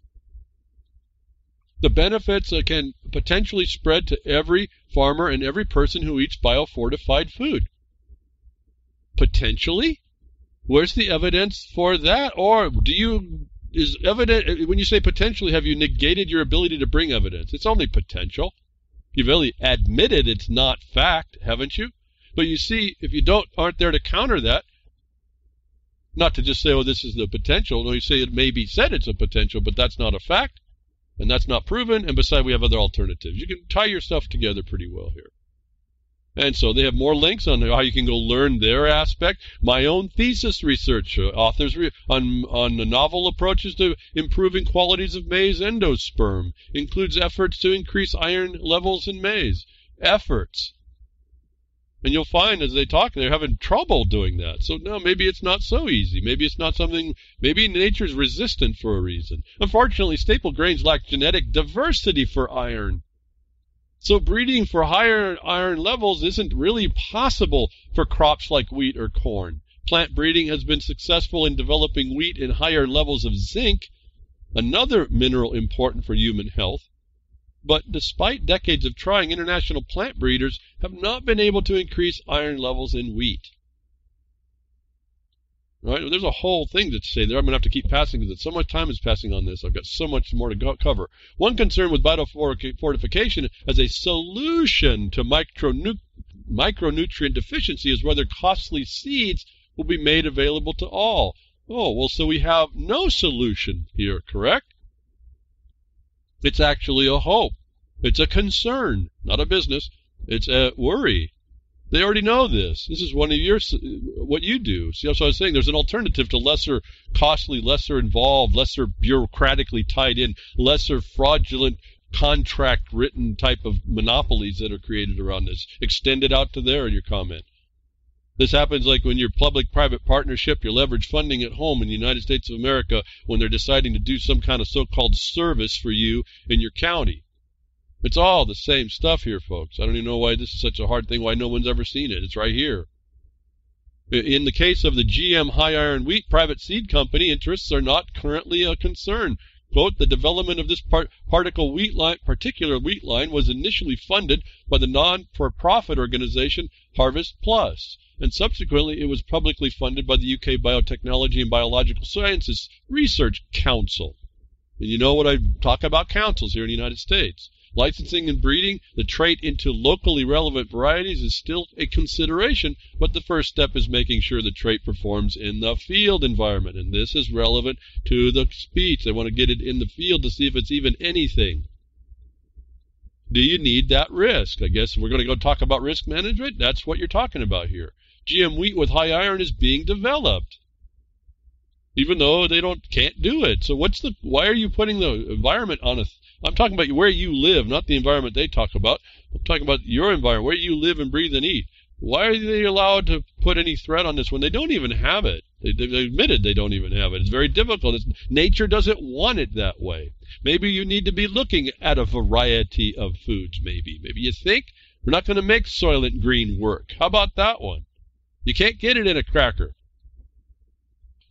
The benefits can potentially spread to every farmer and every person who eats biofortified food. Potentially? Where's the evidence for that? Or do you is evident eh, when you say potentially have you negated your ability to bring evidence? It's only potential. You've really admitted it's not fact, haven't you? But you see, if you don't aren't there to counter that, not to just say, oh, this is the potential. No, you say it may be said it's a potential, but that's not a fact, and that's not proven. And besides, we have other alternatives. You can tie yourself together pretty well here. And so they have more links on how you can go learn their aspect. My own thesis research, uh, authors re- on on the novel approaches to improving qualities of maize endosperm includes efforts to increase iron levels in maize. Efforts. And you'll find as they talk, they're having trouble doing that. So now maybe it's not so easy. Maybe it's not something, maybe nature's resistant for a reason. Unfortunately, staple grains lack genetic diversity for iron. So breeding for higher iron levels isn't really possible for crops like wheat or corn. Plant breeding has been successful in developing wheat in higher levels of zinc, another mineral important for human health. But despite decades of trying, international plant breeders have not been able to increase iron levels in wheat. Right? There's a whole thing to say there. I'm going to have to keep passing because so much time is passing on this. I've got so much more to go- cover. One concern with biofortification as a solution to micronu- micronutrient deficiency is whether costly seeds will be made available to all. Oh, well, so we have no solution here, correct? It's actually a hope. It's a concern, not a business. It's a worry. They already know this. This is one of your what you do. See, that's what I was saying. There's an alternative to lesser costly, lesser involved, lesser bureaucratically tied in, lesser fraudulent contract written type of monopolies that are created around this. Extend it out to there in your comment. This happens like when you're public-private partnership, your leverage funding at home in the United States of America when they're deciding to do some kind of so-called service for you in your county. It's all the same stuff here, folks. I don't even know why this is such a hard thing, why no one's ever seen it. It's right here. In the case of the GM High Iron Wheat private seed company, interests are not currently a concern. Quote, the development of this part- particle wheat line, particular wheat line was initially funded by the non-for-profit organization Harvest Plus, and subsequently it was publicly funded by the UK Biotechnology and Biological Sciences Research Council. And you know what I talk about councils here in the United States. Licensing and breeding the trait into locally relevant varieties is still a consideration, but the first step is making sure the trait performs in the field environment. And this is relevant to the speech. They want to get it in the field to see if it's even anything. Do you need that risk? I guess we're going to go talk about risk management. That's what you're talking about here. GM wheat with high iron is being developed even though they don't can't do it. So what's the why are you putting the environment on a I'm talking about where you live, not the environment they talk about. I'm talking about your environment, where you live and breathe and eat. Why are they allowed to put any threat on this when they don't even have it? They, have admitted they don't even have it. It's very difficult. It's, nature doesn't want it that way. Maybe you need to be looking at a variety of foods, maybe. Maybe you think we're not going to make Soylent Green work. How about that one? You can't get it in a cracker.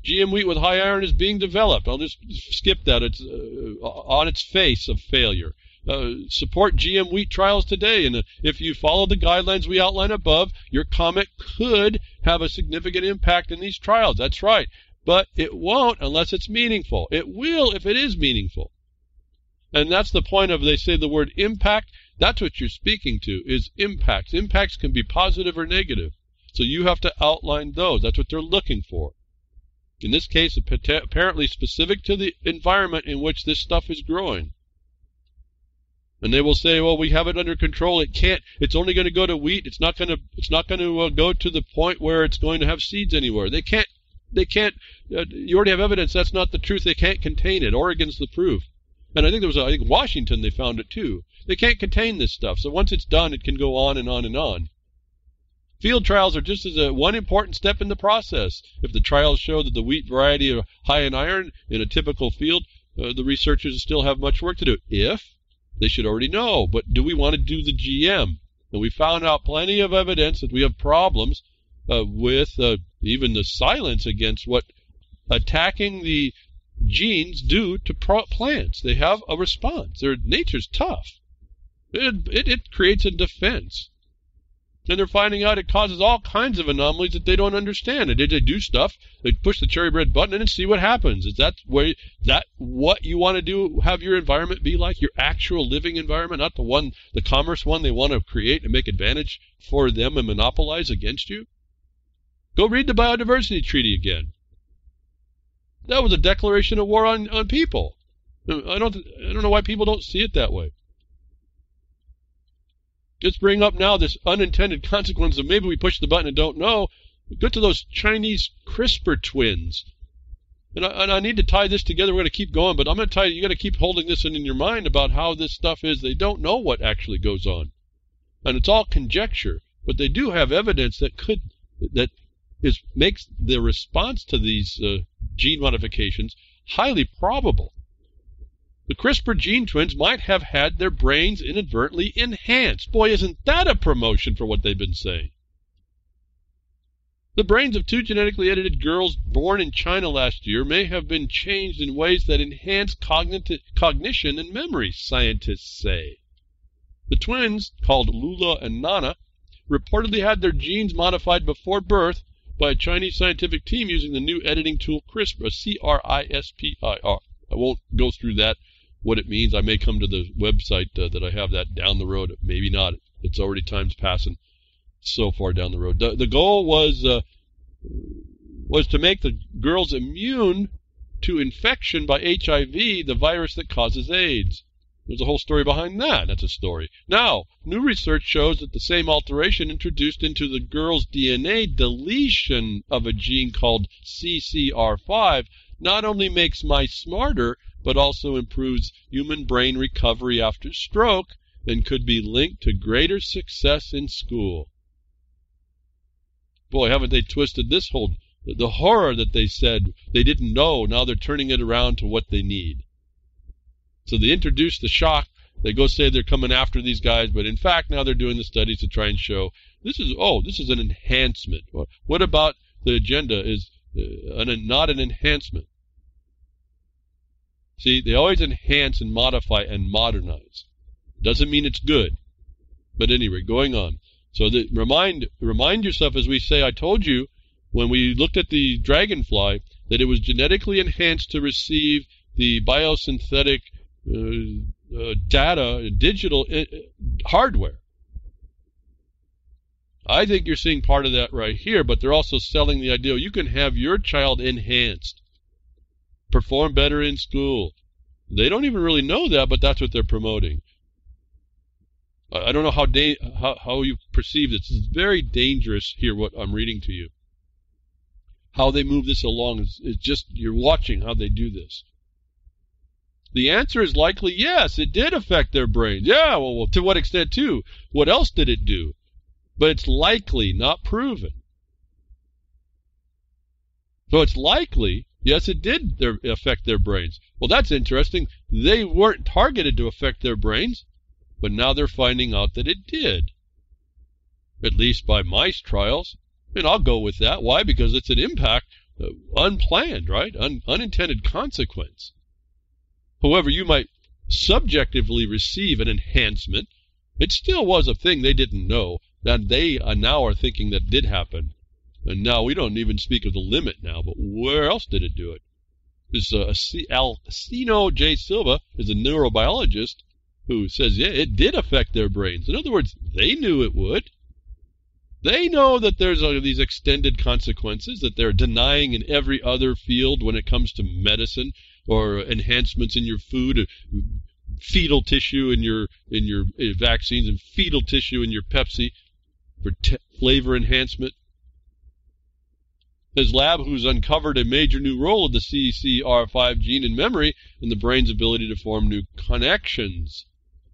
GM wheat with high iron is being developed. I'll just skip that. It's uh, on its face of failure. Uh, support GM wheat trials today. And if you follow the guidelines we outline above, your comment could have a significant impact in these trials. That's right. But it won't unless it's meaningful. It will if it is meaningful. And that's the point of they say the word impact. That's what you're speaking to is impacts. Impacts can be positive or negative. So you have to outline those. That's what they're looking for. In this case, apparently specific to the environment in which this stuff is growing. And they will say, "Well, we have it under control. It can't. It's only going to go to wheat. It's not going to. It's not going to uh, go to the point where it's going to have seeds anywhere. They can't. They can't. Uh, you already have evidence that's not the truth. They can't contain it. Oregon's the proof. And I think there was, I think Washington, they found it too. They can't contain this stuff. So once it's done, it can go on and on and on. Field trials are just as a one important step in the process. If the trials show that the wheat variety are high in iron in a typical field, uh, the researchers still have much work to do. If they should already know, but do we want to do the GM? And we found out plenty of evidence that we have problems uh, with uh, even the silence against what attacking the genes do to plants. They have a response. Their nature's tough. It, it, it creates a defense. And they're finding out it causes all kinds of anomalies that they don't understand. And they, they do stuff. They push the cherry red button and see what happens. Is that where that what you want to do? Have your environment be like your actual living environment, not the one, the commerce one they want to create and make advantage for them and monopolize against you. Go read the biodiversity treaty again. That was a declaration of war on, on people. I don't I don't know why people don't see it that way. Let's bring up now this unintended consequence of maybe we push the button and don't know. Go to those Chinese CRISPR twins. And I, and I need to tie this together. We're going to keep going, but I'm going to tie you got to keep holding this in, in your mind about how this stuff is. They don't know what actually goes on. And it's all conjecture, but they do have evidence that could that is makes the response to these uh, gene modifications highly probable. The CRISPR gene twins might have had their brains inadvertently enhanced. Boy, isn't that a promotion for what they've been saying? The brains of two genetically edited girls born in China last year may have been changed in ways that enhance cognitive cognition and memory, scientists say. The twins, called Lulu and Nana, reportedly had their genes modified before birth by a Chinese scientific team using the new editing tool CRISPR, C-R-I-S-P-I-R. I won't go through that what it means. I may come to the website uh, that I have that down the road. Maybe not. It's already time's passing so far down the road. The, the goal was uh, was to make the girls immune to infection by HIV, the virus that causes AIDS. There's a whole story behind that. That's a story. Now, new research shows that the same alteration introduced into the girl's DNA deletion of a gene called CCR5 not only makes mice smarter, but also improves human brain recovery after stroke and could be linked to greater success in school. Boy, haven't they twisted this whole the horror that they said they didn't know, now they're turning it around to what they need. So they introduce the shock. They go say they're coming after these guys, but in fact now they're doing the studies to try and show this is oh this is an enhancement. What about the agenda is uh, an, not an enhancement? See, they always enhance and modify and modernize. Doesn't mean it's good. But anyway, going on. So the, remind remind yourself, as we say, I told you when we looked at the dragonfly that it was genetically enhanced to receive the biosynthetic uh, uh, data, digital uh, hardware. I think you're seeing part of that right here, but they're also selling the idea you can have your child enhanced perform better in school. They don't even really know that, but that's what they're promoting. I don't know how, how, how you perceive this. It's very dangerous here, what I'm reading to you. How they move this along is, is just, you're watching how they do this. The answer is likely yes, it did affect their brains. Yeah, well, well, to what extent too? What else did it do? But it's likely, not proven. So it's likely Yes, it did their, affect their brains. Well, that's interesting. They weren't targeted to affect their brains, but now they're finding out that it did. At least by mice trials. And I'll go with that. Why? Because it's an impact, uh, unplanned, right? Un- unintended consequence. However, you might subjectively receive an enhancement. It still was a thing they didn't know that they uh, now are thinking that did happen. And now we don't even speak of the limit now, but where else did it do it? This uh, Alcino J. Silva is a neurobiologist who says, yeah, it did affect their brains. In other words, they knew it would. They know that there's uh, these extended consequences that they're denying in every other field when it comes to medicine or enhancements in your food, uh, fetal tissue in your in your uh, vaccines and fetal tissue in your Pepsi for flavor enhancement. His lab, who's uncovered a major new role of the CCR5 gene in memory and the brain's ability to form new connections.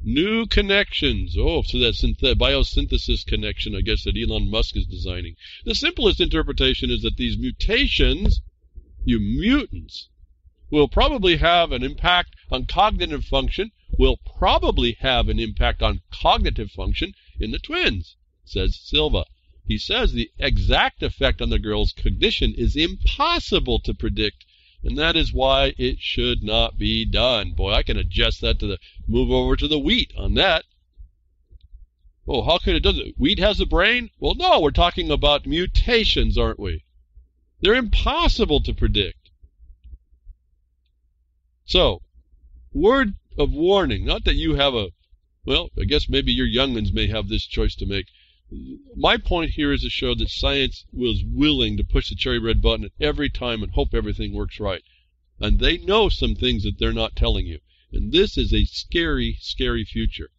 New connections. Oh, so that synth- biosynthesis connection, I guess, that Elon Musk is designing. The simplest interpretation is that these mutations, you mutants, will probably have an impact on cognitive function, will probably have an impact on cognitive function in the twins, says Silva. He says the exact effect on the girl's cognition is impossible to predict, And that is why it should not be done. Boy, I can adjust that to the move over to the wheat on that. Oh, how could it do it? Wheat has a brain? Well, no, we're talking about mutations, aren't we? They're impossible to predict. So, word of warning, not that you have a, well, I guess maybe your youngins may have this choice to make. My point here is to show that science was willing to push the cherry red button every time and hope everything works right. And they know some things that they're not telling you. And this is a scary, scary future.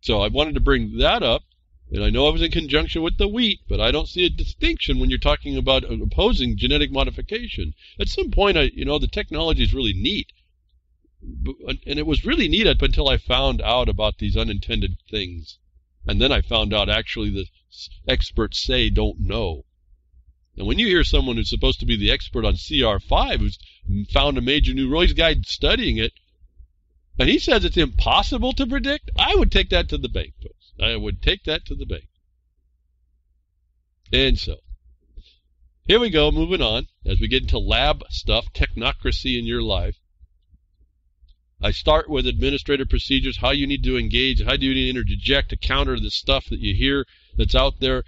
So I wanted to bring that up. And I know I was in conjunction with the wheat, but I don't see a distinction when you're talking about opposing genetic modification. At some point, I, you know, the technology is really neat. And it was really neat up until I found out about these unintended things. And then I found out actually the experts say don't know. And when you hear someone who's supposed to be the expert on CR5 who's found a major new he's guy studying it, and he says it's impossible to predict, I would take that to the bank, folks. I would take that to the bank. And so, here we go, moving on as we get into lab stuff, technocracy in your life. I start with administrative procedures, how you need to engage, how do you need to interject to counter the stuff that you hear that's out there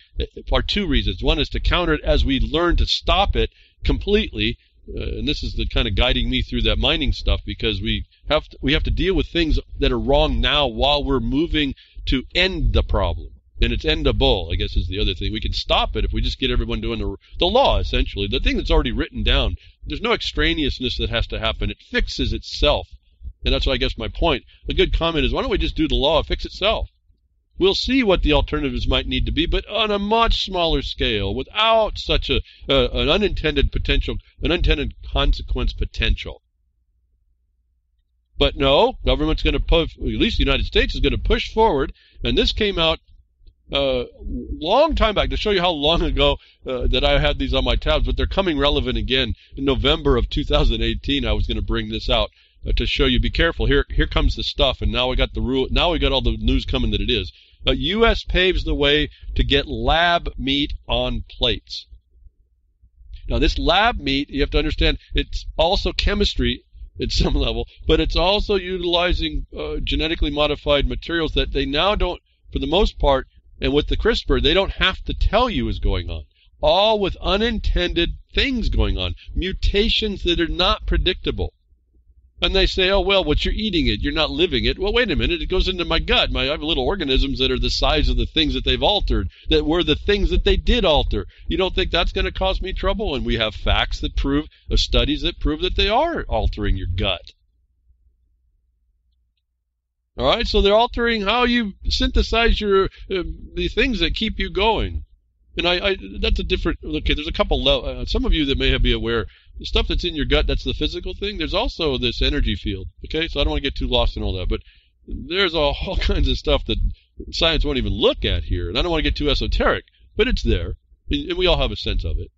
for two reasons. One is to counter it as we learn to stop it completely, uh, and this is the kind of guiding me through that mining stuff because we have to, we have to deal with things that are wrong now while we're moving to end the problem. And it's endable, I guess, is the other thing. We can stop it if we just get everyone doing the, the law, essentially. The thing that's already written down. There's no extraneousness that has to happen. It fixes itself. And that's, I guess, my point. A good comment is, why don't we just do the law fix itself? We'll see what the alternatives might need to be, but on a much smaller scale, without such a uh, an unintended potential, an unintended consequence potential. But no, government's going to push, at least the United States is going to push forward, and this came out a uh, long time back to show you how long ago uh, that I had these on my tabs, but they're coming relevant again. In November of 2018, I was going to bring this out to show you. Be careful. Here, here comes the stuff, and now we got the rule. Now we got all the news coming that it is. Uh, U.S. paves the way to get lab meat on plates. Now, this lab meat, you have to understand, it's also chemistry at some level, but it's also utilizing uh, genetically modified materials that they now don't, for the most part, and with the CRISPR, they don't have to tell you is going on. All with unintended things going on, mutations that are not predictable. And they say, oh, well, what you're eating it, you're not living it. Well, wait a minute, it goes into my gut. My, I have little organisms that are the size of the things that they've altered, that were the things that they did alter. You don't think that's going to cause me trouble? And we have facts that prove, uh, studies that prove that they are altering your gut. All right, so they're altering how you synthesize your uh, the things that keep you going. And I, I that's a different. Okay, there's a couple. Uh, some of you that may have be aware the stuff that's in your gut, that's the physical thing. There's also this energy field. Okay, so I don't want to get too lost in all that, but there's all all kinds of stuff that science won't even look at here. And I don't want to get too esoteric, but it's there, and we all have a sense of it.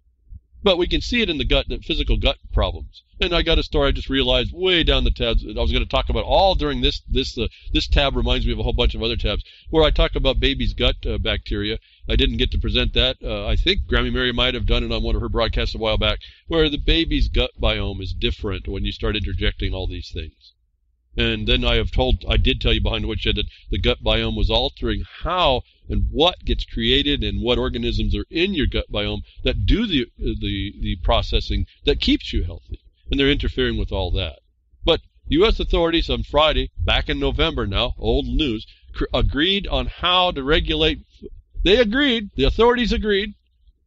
But we can see it in the gut, the physical gut problems. And I got a story I just realized way down the tabs. I was going to talk about all during this this uh, this tab reminds me of a whole bunch of other tabs where I talk about baby's gut uh, bacteria. I didn't get to present that. Uh, I think Grammy Mary might have done it on one of her broadcasts a while back, where the baby's gut biome is different when you start interjecting all these things. And then I have told, I did tell you behind the woodshed that the gut biome was altering how and what gets created and what organisms are in your gut biome that do the, the, the processing that keeps you healthy. And they're interfering with all that. But U.S. authorities on Friday, back in November now, old news, agreed on how to regulate. They agreed, the authorities agreed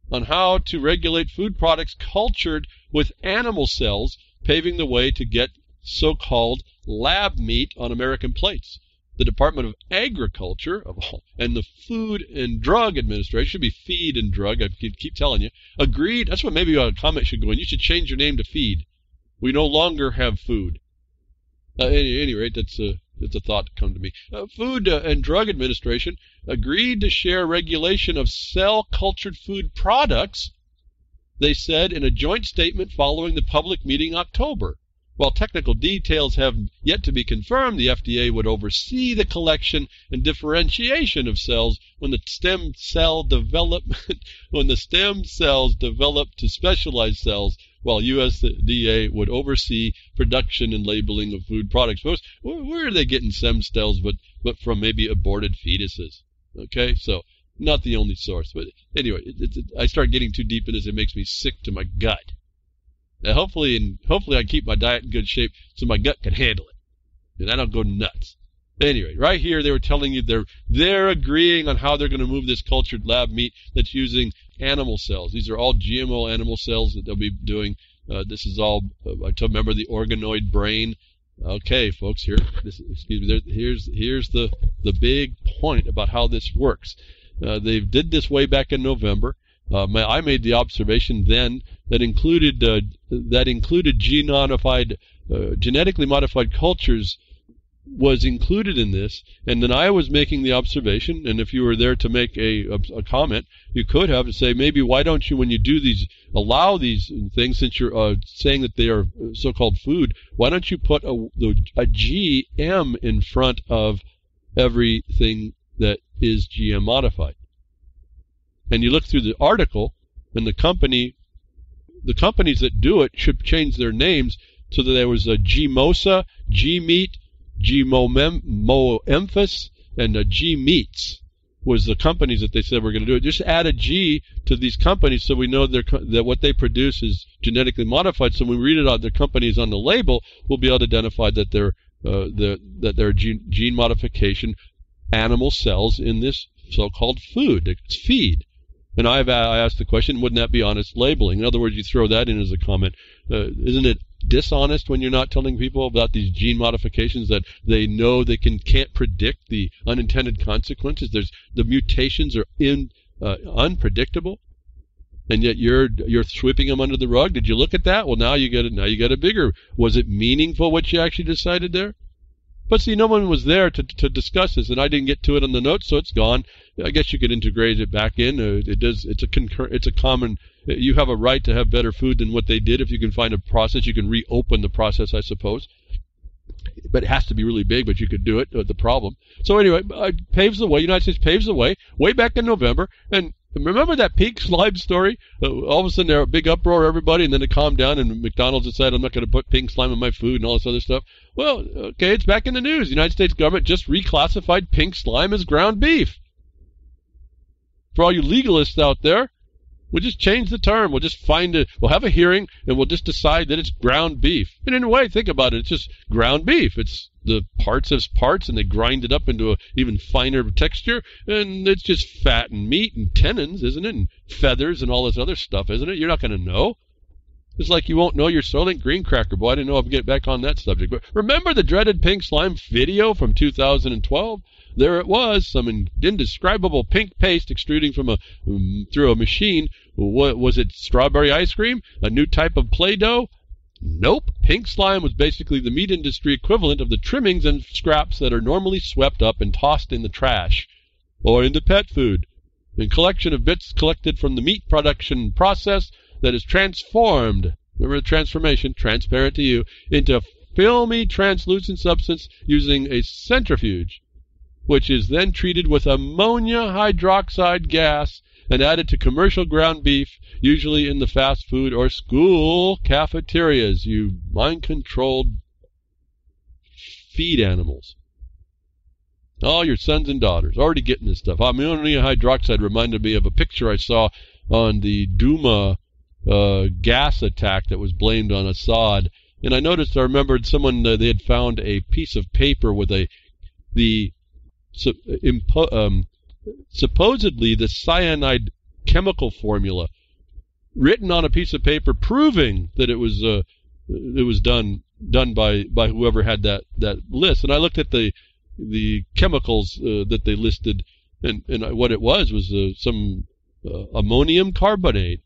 on how to regulate food products cultured with animal cells, paving the way to get so-called lab meat on American plates. The Department of Agriculture and the Food and Drug Administration should be Feed and Drug. I keep telling you, agreed. That's what maybe a comment should go in. You should change your name to Feed. We no longer have food. Uh, at any, any rate, that's a that's a thought come to me. Uh, Food uh, and Drug Administration agreed to share regulation of cell cultured food products. They said in a joint statement following the public meeting October. While technical details have yet to be confirmed, the FDA would oversee the collection and differentiation of cells when the stem cell development when the stem cells develop to specialized cells while USDA would oversee production and labeling of food products. Most, where are they getting stem cells but, but from maybe aborted fetuses? Okay, so not the only source. But anyway, it, it, I start getting too deep in this. It makes me sick to my gut. Now, hopefully, and hopefully, I keep my diet in good shape so my gut can handle it, and I don't go nuts. Anyway, right here they were telling you they're they're agreeing on how they're going to move this cultured lab meat that's using animal cells. These are all GMO animal cells that they'll be doing. Uh, this is all. Uh, I remember the organoid brain. Okay, folks, here. This, excuse me. There, here's here's the the big point about how this works. Uh, they did this way back in November. Uh, I made the observation then that included uh, that included gene modified, uh, genetically modified cultures was included in this, and then I was making the observation, and if you were there to make a, a, a comment, you could have to say maybe why don't you, when you do these, allow these things, since you're uh, saying that they are so-called food, why don't you put a, a GM in front of everything that is GM modified? And you look through the article, and the company, the companies that do it should change their names so that there was a G-Mosa, G-Meat, G-Mo-Emphas, and a G-Meats was the companies that they said were going to do it. Just add a G to these companies so we know that what they produce is genetically modified. So when we read it out, their companies on the label, we'll be able to identify that they're uh, the, that they're gene, gene modification animal cells in this so-called food. It's feed. And I've I asked the question, wouldn't that be honest labeling? In other words, you throw that in as a comment. Uh, isn't it dishonest when you're not telling people about these gene modifications that they know they can can't predict the unintended consequences? There's the mutations are in uh, unpredictable, and yet you're you're sweeping them under the rug. Did you look at that? Well, now you get it. Now you got a bigger. Was it meaningful what you actually decided there? But see, no one was there to, to discuss this, and I didn't get to it on the notes, so it's gone. I guess you could integrate it back in. Uh, it does. It's a concur. It's a common. You have a right to have better food than what they did. If you can find a process, you can reopen the process, I suppose. But it has to be really big, but you could do it. Uh, the problem. So anyway, uh, paves the way. United States paves the way way back in November, and Remember that pink slime story? Uh, all of a sudden, there a big uproar, everybody, and then it calmed down, and McDonald's decided I'm not going to put pink slime in my food and all this other stuff. Well, okay, it's back in the news. The United States government just reclassified pink slime as ground beef. For all you legalists out there, we'll just change the term. We'll just find it. We'll have a hearing, and we'll just decide that it's ground beef. And in a way, think about it. It's just ground beef. It's the parts as parts and they grind it up into a even finer texture and it's just fat and meat and tendons isn't it and feathers and all this other stuff isn't it you're not going to know it's like you won't know your Soylent Green Cracker. Boy, I didn't know I'd get back on that subject. But remember the dreaded pink slime video from 2012? There it was, some indescribable pink paste extruding from a um, through a machine. What was it? Strawberry ice cream? A new type of Play-Doh? Nope. Pink slime was basically the meat industry equivalent of the trimmings and scraps that are normally swept up and tossed in the trash or into pet food. A collection of bits collected from the meat production process that is transformed, remember the transformation, transparent to you, into a filmy translucent substance using a centrifuge, which is then treated with ammonia hydroxide gas and added to commercial ground beef, usually in the fast food or school cafeterias. You mind controlled feed animals. All your sons and daughters already getting this stuff. Ammonia hydroxide reminded me of a picture I saw on the Duma uh, gas attack that was blamed on Assad. And I noticed, I remembered someone, uh, they had found a piece of paper with a, the, impo, um, supposedly the cyanide chemical formula written on a piece of paper proving that it was uh, it was done done by by whoever had that that list and I looked at the the chemicals uh, that they listed and and what it was was uh, some uh, ammonium carbonate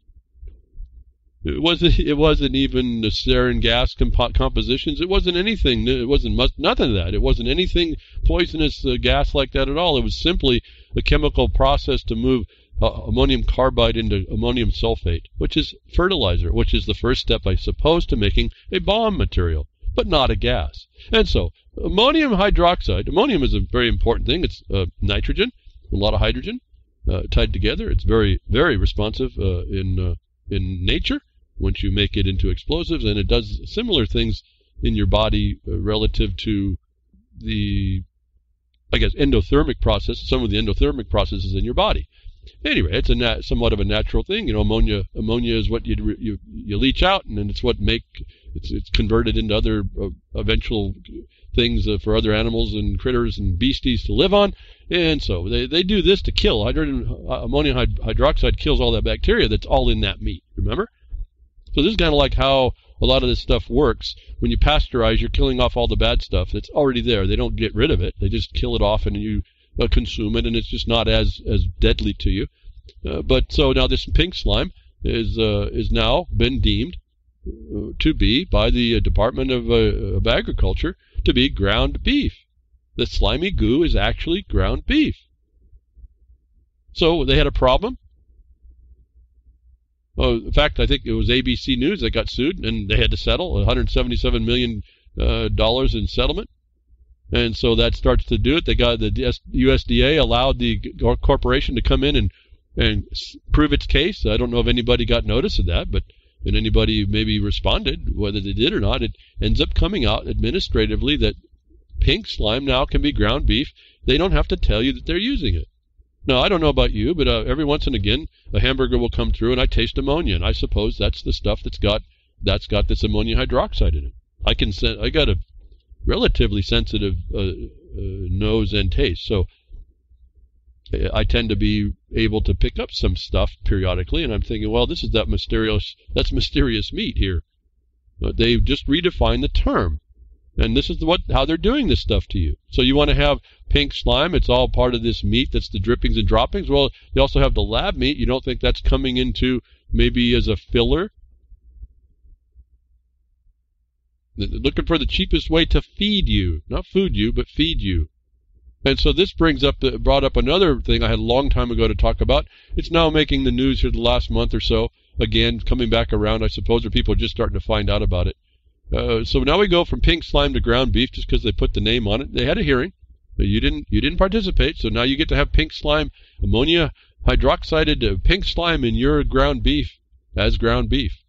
it wasn't. It wasn't even the sarin gas comp compositions. It wasn't anything. It wasn't much, nothing of that. It wasn't anything poisonous uh, gas like that at all. It was simply a chemical process to move uh, ammonium carbide into ammonium sulfate, which is fertilizer, which is the first step, I suppose, to making a bomb material, but not a gas. And so, ammonium hydroxide. Ammonium is a very important thing. It's uh, nitrogen, a lot of hydrogen uh, tied together. It's very, very responsive uh, in uh, in nature once you make it into explosives, and it does similar things in your body uh, relative to the, I guess, endothermic process, some of the endothermic processes in your body. Anyway, it's a somewhat of a natural thing. You know, ammonia ammonia is what you you you leach out, and then it's what make it's it's converted into other uh, eventual things uh, for other animals and critters and beasties to live on. And so they, they do this to kill. Hydrogen uh, ammonium hydroxide kills all that bacteria that's all in that meat. Remember? So this is kind of like how a lot of this stuff works. When you pasteurize, you're killing off all the bad stuff that's already there. They don't get rid of it. They just kill it off and you uh, consume it, and it's just not as as deadly to you. Uh, but so now this pink slime is uh, is now been deemed uh, to be by the uh, Department of, uh, of Agriculture to be ground beef. The slimy goo is actually ground beef. So they had a problem. Oh, in fact, I think it was ABC News that got sued, and they had to settle 177 million uh, dollars in settlement. And so that starts to do it. They got the USDA allowed the corporation to come in and and prove its case. I don't know if anybody got notice of that, but and anybody maybe responded, whether they did or not. It ends up coming out administratively that pink slime now can be ground beef. They don't have to tell you that they're using it. Now, I don't know about you, but uh, every once and again, a hamburger will come through and I taste ammonia, and I suppose that's the stuff that's got that's got this ammonium hydroxide in it. I can sen- I got a relatively sensitive uh, uh, nose and taste. So I tend to be able to pick up some stuff periodically, and I'm thinking, well, this is that mysterious that's mysterious meat here. But they just redefined the term, and this is what how they're doing this stuff to you. So you want to have pink slime? It's all part of this meat that's the drippings and droppings. Well, you also have the lab meat. You don't think that's coming into maybe as a filler looking for the cheapest way to feed you, not food you, but feed you. And so this brings up the, brought up another thing I had a long time ago to talk about. It's now making the news here the last month or so. Again, coming back around, I suppose, or people are just starting to find out about it. Uh, so now we go from pink slime to ground beef just because they put the name on it. They had a hearing, you didn't you didn't participate. So now you get to have pink slime, ammonia hydroxided uh, pink slime in your ground beef as ground beef.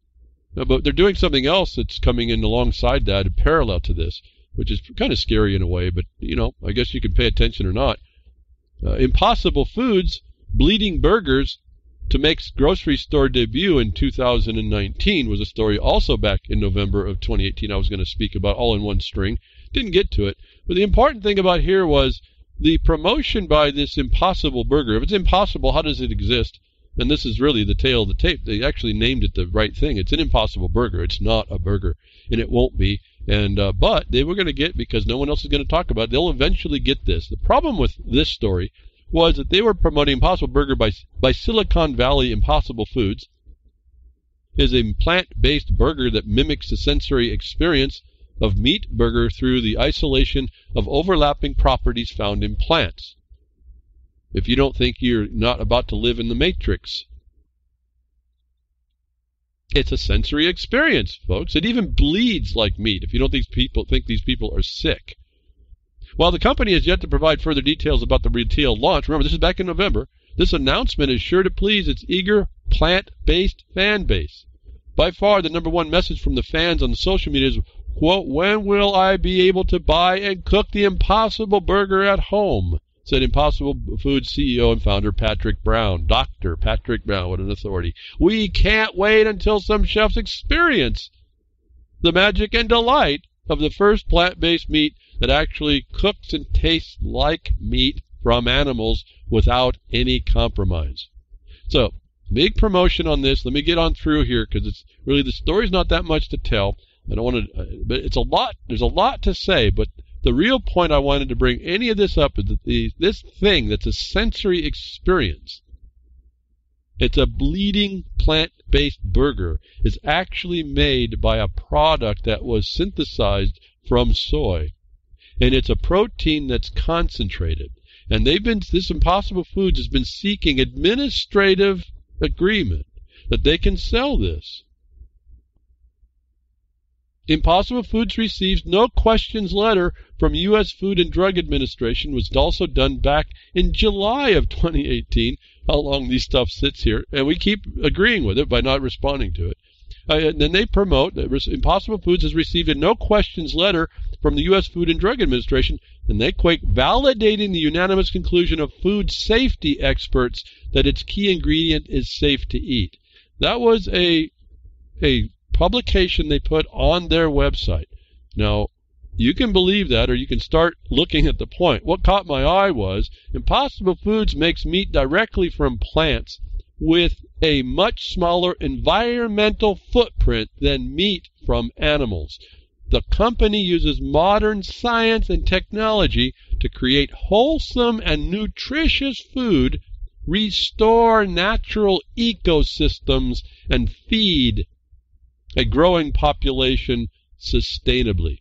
But they're doing something else that's coming in alongside that, parallel to this, which is kind of scary in a way. But you know, I guess you can pay attention or not. Uh, Impossible Foods bleeding burgers to make grocery store debut in 2019 was a story also back in November of 2018. I was going to speak about all in one string. Didn't get to it. But the important thing about here was the promotion by this Impossible Burger. If it's impossible, how does it exist? And this is really the tail of the tape. They actually named it the right thing. It's an impossible burger. It's not a burger, and it won't be. And uh, but they were going to get because no one else is going to talk about. it, They'll eventually get this. The problem with this story was that they were promoting Impossible Burger by by Silicon Valley Impossible Foods. Is a plant-based burger that mimics the sensory experience of meat burger through the isolation of overlapping properties found in plants if you don't think you're not about to live in the matrix. It's a sensory experience, folks. It even bleeds like meat if you don't think people think these people are sick. While the company has yet to provide further details about the retail launch, remember this is back in November, this announcement is sure to please its eager plant-based fan base. By far the number one message from the fans on the social media is, quote, when will I be able to buy and cook the impossible burger at home? said Impossible Foods CEO and founder Patrick Brown. Dr. Patrick Brown, what an authority. We can't wait until some chefs experience the magic and delight of the first plant based meat that actually cooks and tastes like meat from animals without any compromise. So, big promotion on this. Let me get on through here because it's really the story's not that much to tell. I don't want to, uh, but it's a lot. There's a lot to say, but the real point I wanted to bring any of this up is that the, this thing that's a sensory experience, it's a bleeding plant-based burger, is actually made by a product that was synthesized from soy. And it's a protein that's concentrated. And they've been, this Impossible Foods has been seeking administrative agreement that they can sell this. Impossible Foods receives no questions letter from U.S. Food and Drug Administration was also done back in July of 2018. How long these stuff sits here, and we keep agreeing with it by not responding to it. Uh, and then they promote that Impossible Foods has received a no questions letter from the U.S. Food and Drug Administration, and they quote, validating the unanimous conclusion of food safety experts that its key ingredient is safe to eat. That was a a publication they put on their website. Now, you can believe that, or you can start looking at the point. What caught my eye was Impossible Foods makes meat directly from plants with a much smaller environmental footprint than meat from animals. The company uses modern science and technology to create wholesome and nutritious food, restore natural ecosystems, and feed a growing population sustainably.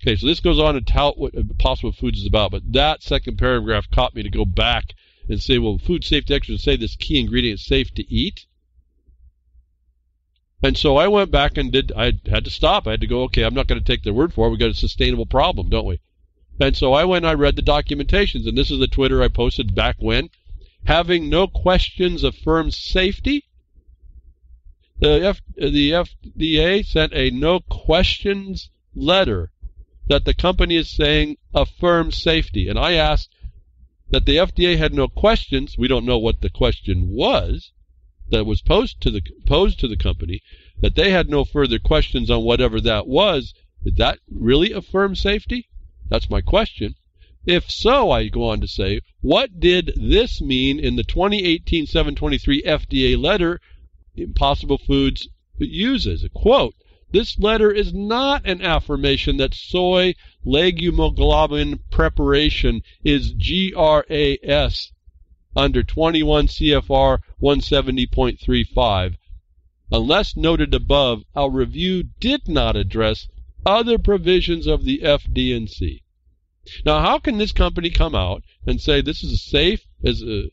Okay, so this goes on to tout what Impossible Foods is about, but that second paragraph caught me to go back and say, well, food safety experts say this key ingredient is safe to eat. And so I went back and did, I had to stop. I had to go, okay, I'm not going to take their word for it. We've got a sustainable problem, don't we? And so I went I read the documentations, and this is the Twitter I posted back when. Having no questions of firm safety, the, F, the FDA sent a no questions letter that the company is saying affirms safety. And I asked that the FDA had no questions. We don't know what the question was that was posed to the posed to the company. That they had no further questions on whatever that was. Did that really affirm safety? That's my question. If so, I go on to say, what did this mean in the 2018 723 FDA letter Impossible Foods uses. A quote, this letter is not an affirmation that soy legumoglobin preparation is GRAS under 21 CFR 170.35. Unless noted above, our review did not address other provisions of the FD&C. Now, how can this company come out and say this is a safe, as a,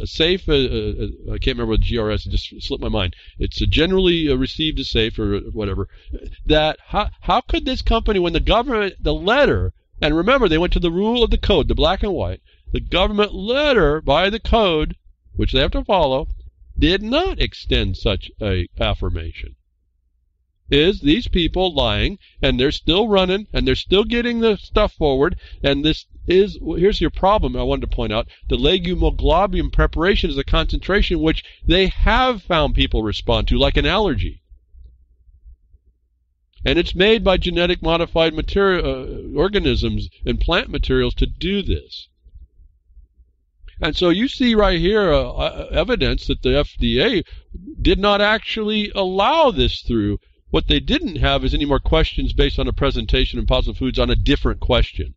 a safe, uh, uh, I can't remember what GRS, it just slipped my mind. It's a generally uh, received as safe or whatever. That how how could this company, when the government, the letter, and remember they went to the rule of the code, the black and white, the government letter by the code, which they have to follow, did not extend such a affirmation is these people lying and they're still running and they're still getting the stuff forward and this is here's your problem I wanted to point out. The legumoglobin preparation is a concentration which they have found people respond to like an allergy. And it's made by genetic modified material uh, organisms and plant materials to do this. And so you see right here uh, uh evidence that the FDA did not actually allow this through what they didn't have is any more questions based on a presentation in Impossible Foods on a different question.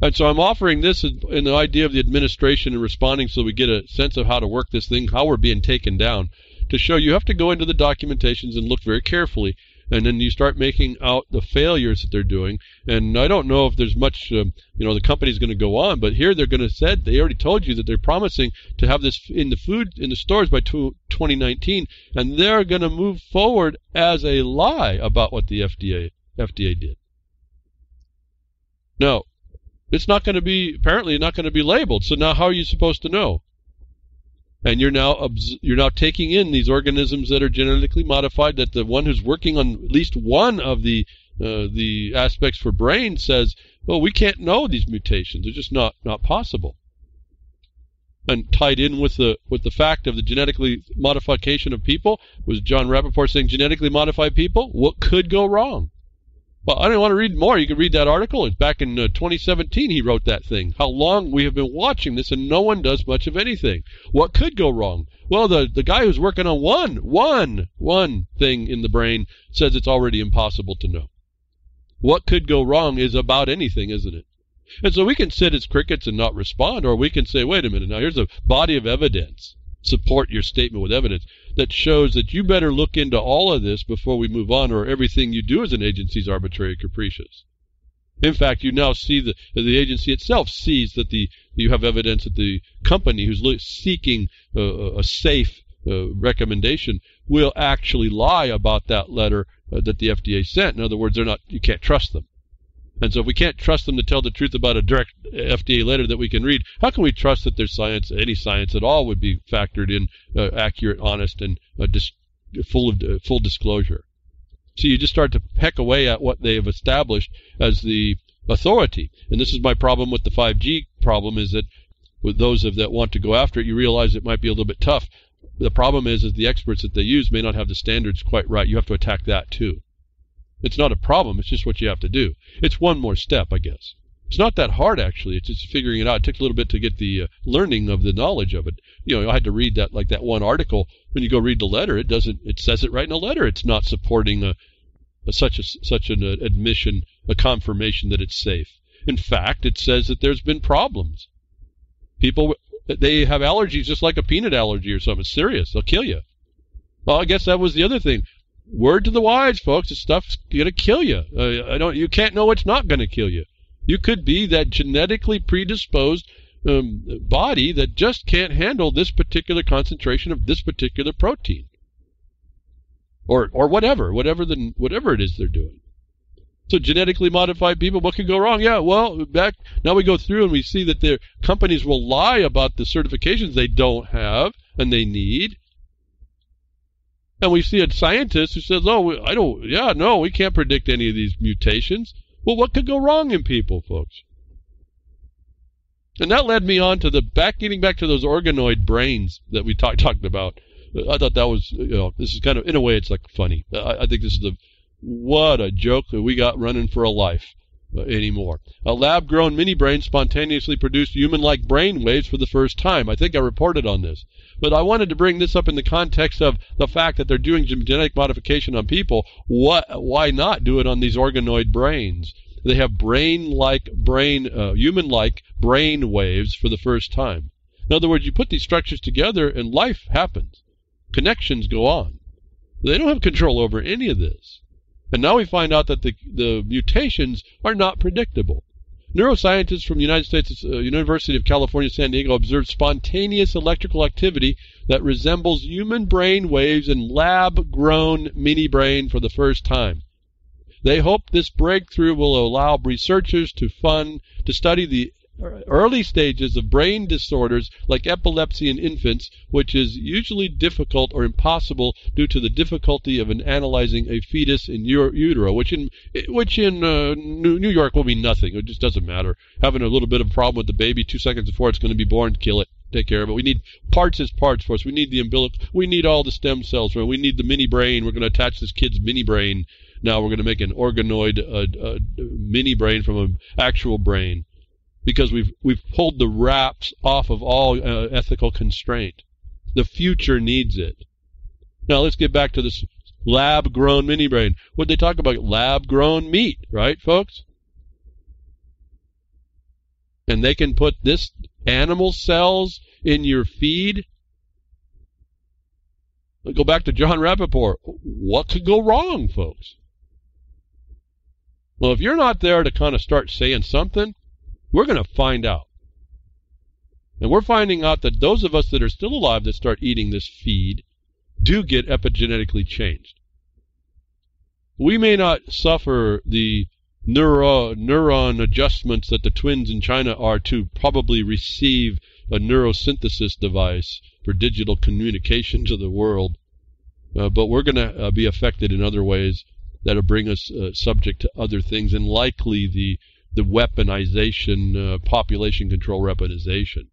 And so I'm offering this in the idea of the administration and responding so we get a sense of how to work this thing, how we're being taken down, to show you have to go into the documentations and look very carefully and then you start making out the failures that they're doing. And I don't know if there's much, um, you know, the company's going to go on, but here they're going to said they already told you that they're promising to have this in the food in the stores by 2019, and they're going to move forward as a lie about what the FDA FDA did. No, it's not going to be apparently not going to be labeled. So now how are you supposed to know? And you're now you're now taking in these organisms that are genetically modified. That the one who's working on at least one of the uh, the aspects for brain says, well, we can't know these mutations; they're just not not possible. And tied in with the with the fact of the genetically modification of people was John Rappoport saying genetically modified people. What could go wrong? Well, I don't want to read more. You can read that article. It's back in uh, 2017 he wrote that thing. How long we have been watching this and no one does much of anything. What could go wrong? Well, the, the guy who's working on one, one, one thing in the brain says it's already impossible to know. What could go wrong is about anything, isn't it? And so we can sit as crickets and not respond, or we can say, wait a minute, now here's a body of evidence support your statement with evidence that shows that you better look into all of this before we move on, or everything you do as an agency is arbitrary and capricious. In fact, you now see that the agency itself sees that the you have evidence that the company who's seeking a safe uh, recommendation will actually lie about that letter uh, that the FDA sent. In other words, they're not you can't trust them. And so if we can't trust them to tell the truth about a direct FDA letter that we can read, how can we trust that their science, any science at all, would be factored in uh, accurate, honest, and uh, dis- full of uh, full disclosure. So you just start to peck away at what they have established as the authority. And this is my problem with the 5G problem is that with those of that want to go after it, you realize it might be a little bit tough. The problem is, is the experts that they use may not have the standards quite right. You have to attack that too. It's not a problem. It's just what you have to do. It's one more step, I guess. It's not that hard, actually. It's just figuring it out. It took a little bit to get the uh, learning of the knowledge of it. You know, I had to read that, like that one article. When you go read the letter, it doesn't. It says it right in the letter. It's not supporting a, a such a such an uh, admission, a confirmation that it's safe. In fact, it says that there's been problems. People they have allergies just like a peanut allergy or something. It's serious. They'll kill you. Well, I guess that was the other thing. Word to the wise, folks. This stuff's gonna kill you. Uh, I don't. You can't know what's not gonna kill you. You could be that genetically predisposed um, body that just can't handle this particular concentration of this particular protein, or or whatever, whatever the whatever it is they're doing. So genetically modified people, what could go wrong? Yeah, well, back now we go through and we see that their companies will lie about the certifications they don't have and they need. And we see a scientist who says, "Oh, I don't. Yeah, no, we can't predict any of these mutations." Well, what could go wrong in people, folks? And that led me on to the back, getting back to those organoid brains that we talk, talked about. I thought that was, you know, this is kind of, in a way, it's like funny. I, I think this is the, what a joke that we got running for a life anymore. A lab grown mini brain spontaneously produced human like brain waves for the first time. I think I reported on this. But I wanted to bring this up in the context of the fact that they're doing genetic modification on people. What? Why not do it on these organoid brains? They have brain-like, brain, uh, human-like brain waves for the first time. In other words, you put these structures together and life happens. Connections go on. They don't have control over any of this. And now we find out that the, the mutations are not predictable. Neuroscientists from the United States uh, University of California, San Diego observed spontaneous electrical activity that resembles human brain waves in lab-grown mini brain for the first time. They hope this breakthrough will allow researchers to fund to study the early stages of brain disorders like epilepsy in infants, which is usually difficult or impossible due to the difficulty of analyzing a fetus in utero, which in which in uh, New York will be nothing. It just doesn't matter. Having a little bit of a problem with the baby two seconds before it's going to be born, kill it. Take care of it. We need parts as parts for us. We need the umbilical. We need all the stem cells. We need the mini brain. We're going to attach this kid's mini brain. Now we're going to make an organoid uh, uh, mini brain from an actual brain because we've we've pulled the wraps off of all uh, ethical constraint. The future needs it. Now let's get back to this lab-grown mini brain. What they talk about? Lab-grown meat, right, folks? And they can put this animal cells in your feed. Go back to John Rappoport. What could go wrong, folks? Well, if you're not there to kind of start saying something, we're going to find out. And we're finding out that those of us that are still alive that start eating this feed do get epigenetically changed. We may not suffer the neuro, neuron adjustments that the twins in China are to probably receive a neurosynthesis device for digital communication to the world, uh, but we're going to uh, be affected in other ways that'll bring us uh, subject to other things and likely the the weaponization, uh, population control weaponization.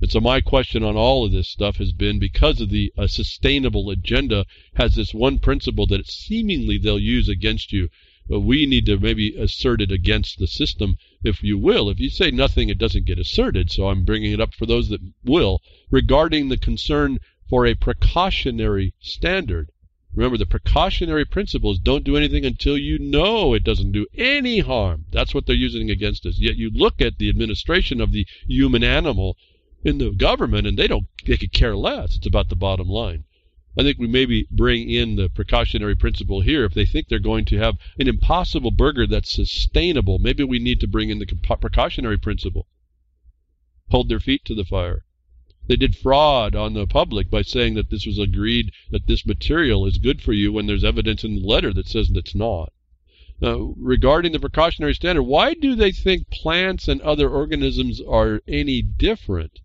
And so my question on all of this stuff has been because of the sustainable agenda has this one principle that seemingly they'll use against you. Uh, we need to maybe assert it against the system, if you will. If you say nothing, it doesn't get asserted. So I'm bringing it up for those that will regarding the concern for a precautionary standard. Remember, the precautionary principle is don't do anything until you know it doesn't do any harm. That's what they're using against us. Yet you look at the administration of the human animal in the government, and they don't they could care less. It's about the bottom line. I think we maybe bring in the precautionary principle here. If they think they're going to have an impossible burger that's sustainable, maybe we need to bring in the precautionary principle. Hold their feet to the fire. They did fraud on the public by saying that this was agreed that this material is good for you when there's evidence in the letter that says it's not. Now, regarding the precautionary standard, why do they think plants and other organisms are any different?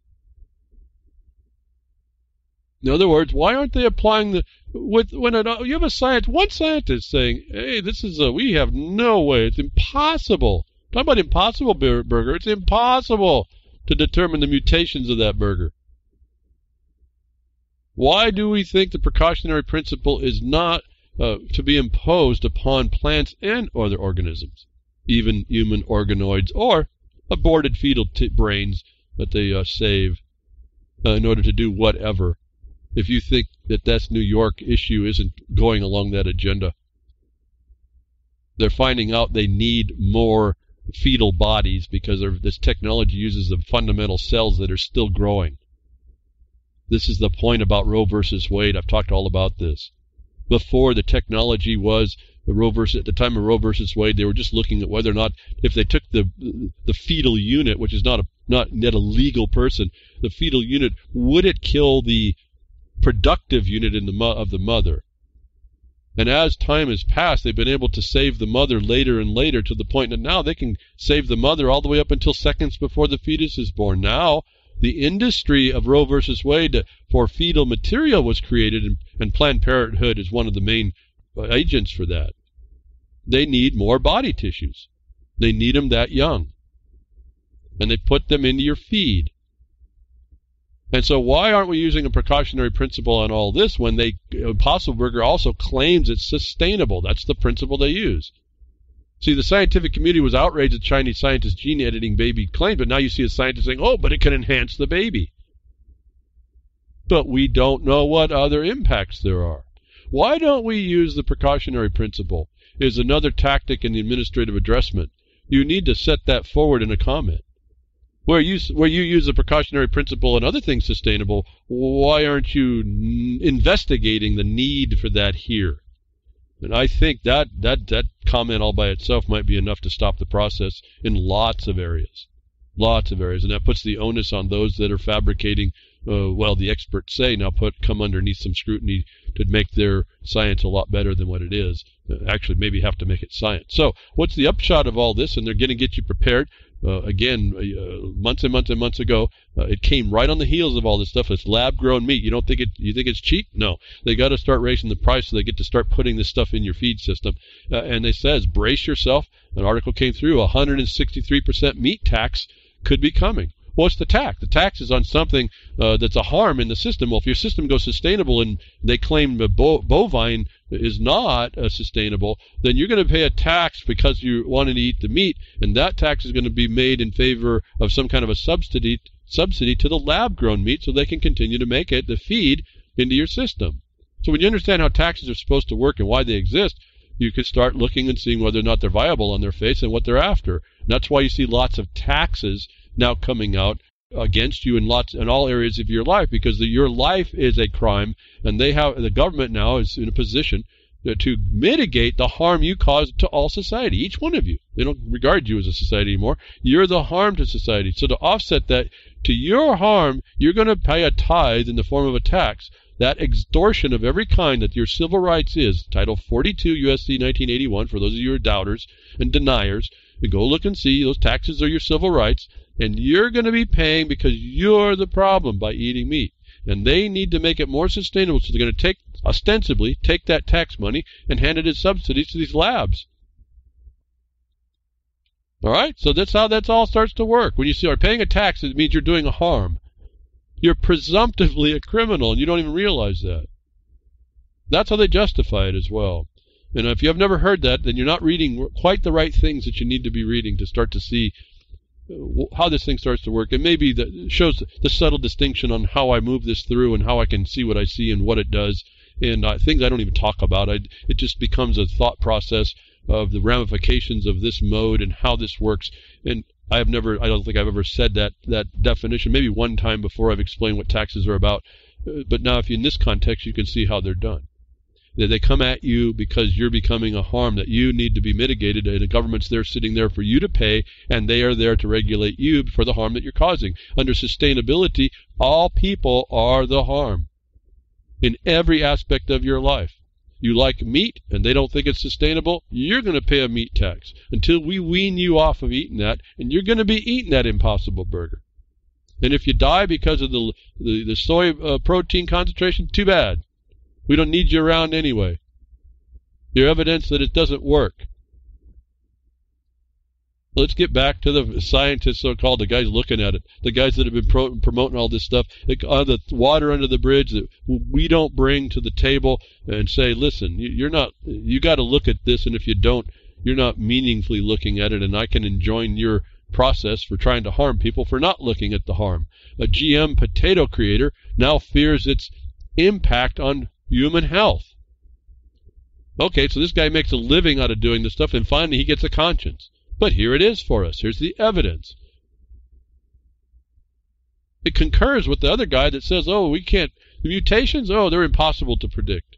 In other words, why aren't they applying the with when it, you have a science one scientist saying, "Hey, this is a we have no way. It's impossible." Talk about impossible burger. It's impossible to determine the mutations of that burger. Why do we think the precautionary principle is not uh, to be imposed upon plants and other organisms, even human organoids or aborted fetal brains that they uh, save uh, in order to do whatever? If you think that that's New York issue isn't going along that agenda, they're finding out they need more fetal bodies because this technology uses the fundamental cells that are still growing. This is the point about Roe versus Wade. I've talked all about this. Before the technology was the Roe versus at the time of Roe versus Wade, they were just looking at whether or not if they took the the fetal unit, which is not a not yet a legal person, the fetal unit would it kill the productive unit in the of the mother? And as time has passed, they've been able to save the mother later and later to the point that now they can save the mother all the way up until seconds before the fetus is born. Now the industry of Roe versus Wade for fetal material was created, and, and Planned Parenthood is one of the main uh, agents for that. They need more body tissues. They need them that young. And they put them into your feed. And so why aren't we using a precautionary principle on all this when they Impossible Burger also claims it's sustainable? That's the principle they use. See, the scientific community was outraged at Chinese scientists gene editing baby claims, but now you see a scientist saying, oh, but it can enhance the baby. But we don't know what other impacts there are. Why don't we use the precautionary principle? Is another tactic in the administrative addressment. You need to set that forward in a comment. Where you where you use the precautionary principle and other things sustainable, why aren't you investigating the need for that here? And I think that, that, that comment all by itself might be enough to stop the process in lots of areas. Lots of areas. And that puts the onus on those that are fabricating, uh, well, the experts say now put come underneath some scrutiny to make their science a lot better than what it is. Uh, actually, maybe have to make it science. So, what's the upshot of all this? And they're going to get you prepared. Uh, again, uh, months and months and months ago, uh, it came right on the heels of all this stuff. It's lab-grown meat. You don't think it? You think it's cheap? No. They got to start raising the price so they get to start putting this stuff in your feed system. Uh, and they says, brace yourself. An article came through. 163% meat tax could be coming. What's the tax? The tax is on something uh, that's a harm in the system. Well, if your system goes sustainable and they claim bo- bovine is not uh, sustainable, then you're going to pay a tax because you wanted to eat the meat, and that tax is going to be made in favor of some kind of a subsidy subsidy to the lab-grown meat, so they can continue to make it the feed into your system. So when you understand how taxes are supposed to work and why they exist, you can start looking and seeing whether or not they're viable on their face and what they're after. And that's why you see lots of taxes now coming out against you in lots in all areas of your life because the, your life is a crime and they have the government now is in a position to mitigate the harm you cause to all society each one of you. They don't regard you as a society anymore. You're the harm to society. So to offset that to your harm you're going to pay a tithe in the form of a tax. That extortion of every kind that your civil rights is title 42 USC 1981 for those of you who are doubters and deniers go look and see those taxes are your civil rights and you're going to be paying because you're the problem by eating meat. And they need to make it more sustainable, so they're going to take, ostensibly, take that tax money and hand it as subsidies to these labs. All right, so that's how that all starts to work. When you see are paying a tax, it means you're doing a harm. You're presumptively a criminal, and you don't even realize that. That's how they justify it as well. And if you have never heard that, then you're not reading quite the right things that you need to be reading to start to see how this thing starts to work, and maybe that shows the subtle distinction on how I move this through and how I can see what I see and what it does, and uh, things I don't even talk about. I, it just becomes a thought process of the ramifications of this mode and how this works. And I have never, I don't think I've ever said that that definition. Maybe one time before I've explained what taxes are about. Uh, but now, if you in this context, you can see how they're done that they come at you because you're becoming a harm that you need to be mitigated and the government's there sitting there for you to pay and they are there to regulate you for the harm that you're causing. Under sustainability all people are the harm in every aspect of your life. You like meat and they don't think it's sustainable you're going to pay a meat tax until we wean you off of eating that and you're going to be eating that impossible burger. And if you die because of the the, the soy uh, protein concentration, too bad. We don't need you around anyway. You're evidence that it doesn't work. Let's get back to the scientists, so-called, the guys looking at it, the guys that have been pro- promoting all this stuff, uh, the water under the bridge that we don't bring to the table and say, listen, you're not, you got to look at this, and if you don't, you're not meaningfully looking at it, and I can enjoin your process for trying to harm people for not looking at the harm. A GM potato creator now fears its impact on human health. Okay, so this guy makes a living out of doing this stuff, and finally he gets a conscience. But here it is for us. Here's the evidence. It concurs with the other guy that says, oh, we can't, the mutations, oh, they're impossible to predict.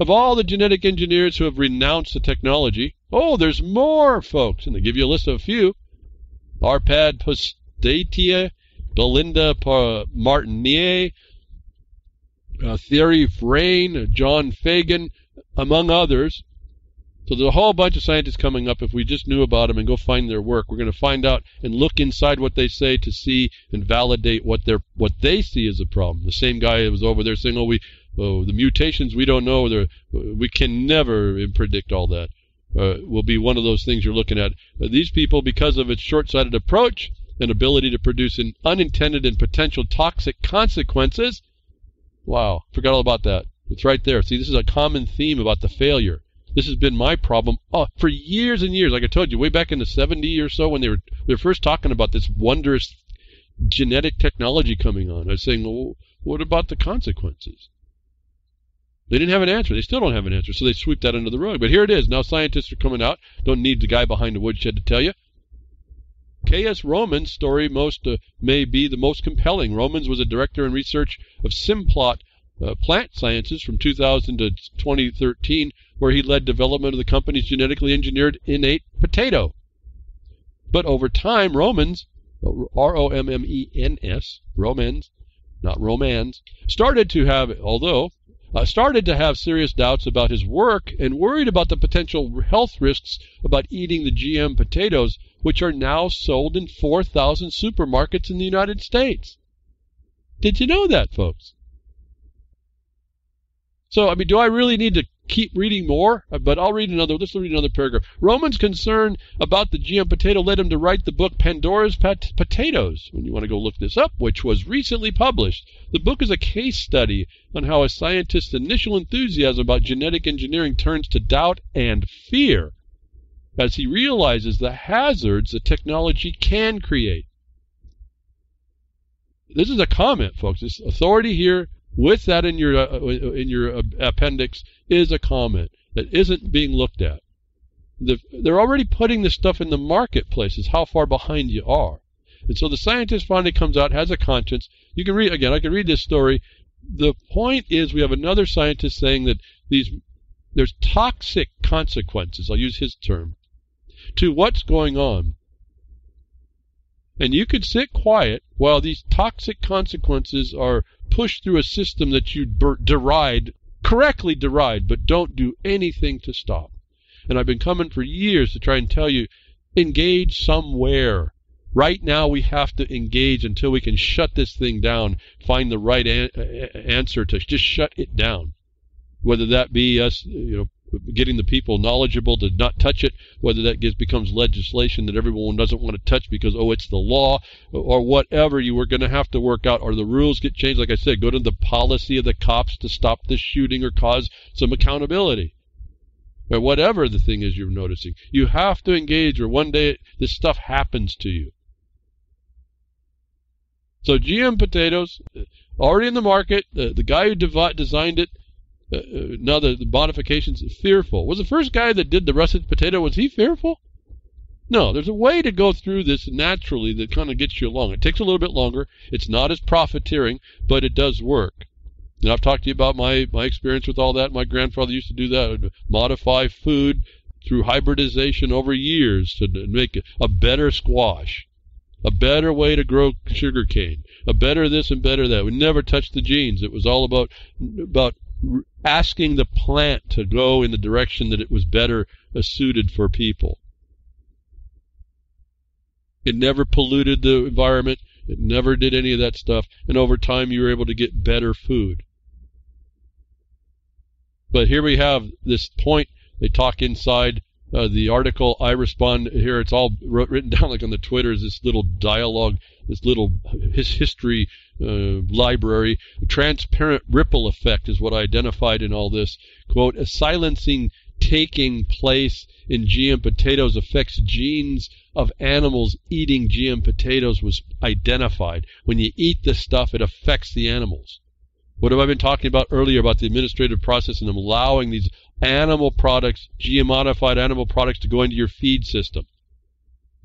Of all the genetic engineers who have renounced the technology, oh, there's more, folks. And they give you a list of a few. Arpad Pusztai, Belinda Martinier, uh, of Vrain, John Fagan, among others. So there's a whole bunch of scientists coming up. If we just knew about them and go find their work, we're going to find out and look inside what they say to see and validate what they what they see as a problem. The same guy was over there saying, "Oh, we oh, the mutations we don't know. We can never predict all that." Uh, will be one of those things you're looking at. Uh, these people, because of its short-sighted approach and ability to produce an unintended and potential toxic consequences. Wow, forgot all about that. It's right there. See, this is a common theme about the failure. This has been my problem oh, for years and years. Like I told you, way back in the 70s or so, when they were they were first talking about this wondrous genetic technology coming on, I was saying, well, what about the consequences? They didn't have an answer. They still don't have an answer, so they sweep that under the rug. But here it is. Now scientists are coming out. Don't need the guy behind the woodshed to tell you. K.S. Roman's story most uh, may be the most compelling. Romans was a director in research of Simplot uh, Plant Sciences from 2000 to 2013 where he led development of the company's genetically engineered innate potato. But over time, Romans, R O M M E N S, Romans, not Romans, started to have, although, uh, started to have serious doubts about his work and worried about the potential health risks about eating the GM potatoes, which are now sold in 4,000 supermarkets in the United States. Did you know that, folks? So, I mean, do I really need to keep reading more, but I'll read another. Let's read another paragraph. Roman's concern about the GM potato led him to write the book Pandora's Pot- Potatoes. When you want to go look this up, which was recently published. The book is a case study on how a scientist's initial enthusiasm about genetic engineering turns to doubt and fear as he realizes the hazards the technology can create. This is a comment, folks. This authority here with that in your uh, in your appendix is a comment that isn't being looked at. The, they're already putting this stuff in the marketplaces. How far behind you are. And so the scientist finally comes out, has a conscience. You can read again. I can read this story. The point is, we have another scientist saying that these there's toxic consequences. I'll use his term to what's going on. And you could sit quiet while these toxic consequences are pushed through a system that you deride, correctly deride, but don't do anything to stop. And I've been coming for years to try and tell you engage somewhere. Right now, we have to engage until we can shut this thing down, find the right answer to just shut it down. Whether that be us, you know, getting the people knowledgeable to not touch it, whether that gets, becomes legislation that everyone doesn't want to touch because, oh, it's the law, or whatever you were going to have to work out, or the rules get changed. Like I said, go to the policy of the cops to stop this shooting or cause some accountability. Or whatever the thing is you're noticing. You have to engage, or one day this stuff happens to you. So GM potatoes, uh, already in the market. The, the guy who designed it uh, uh, now the, the modifications fearful. Was the first guy that did the russet potato was he fearful? No, there's a way to go through this naturally that kind of gets you along. It takes a little bit longer. It's not as profiteering, but it does work. And I've talked to you about my, my experience with all that. My grandfather used to do that, modify food through hybridization over years to make a better squash, a better way to grow sugar cane, a better this and better that. We never touched the genes. It was all about about asking the plant to go in the direction that it was better suited for people. It never polluted the environment. It never did any of that stuff. And over time, you were able to get better food. But here we have this point. They talk inside uh, the article. I respond here. It's all wrote, written down like on the Twitter. Is this little dialogue, this little his history uh, library. Transparent ripple effect is what I identified in all this. Quote: A silencing taking place in GM potatoes affects genes of animals eating GM potatoes was identified. When you eat this stuff, it affects the animals. What have I been talking about earlier about the administrative process and allowing these animal products, GM modified animal products, to go into your feed system?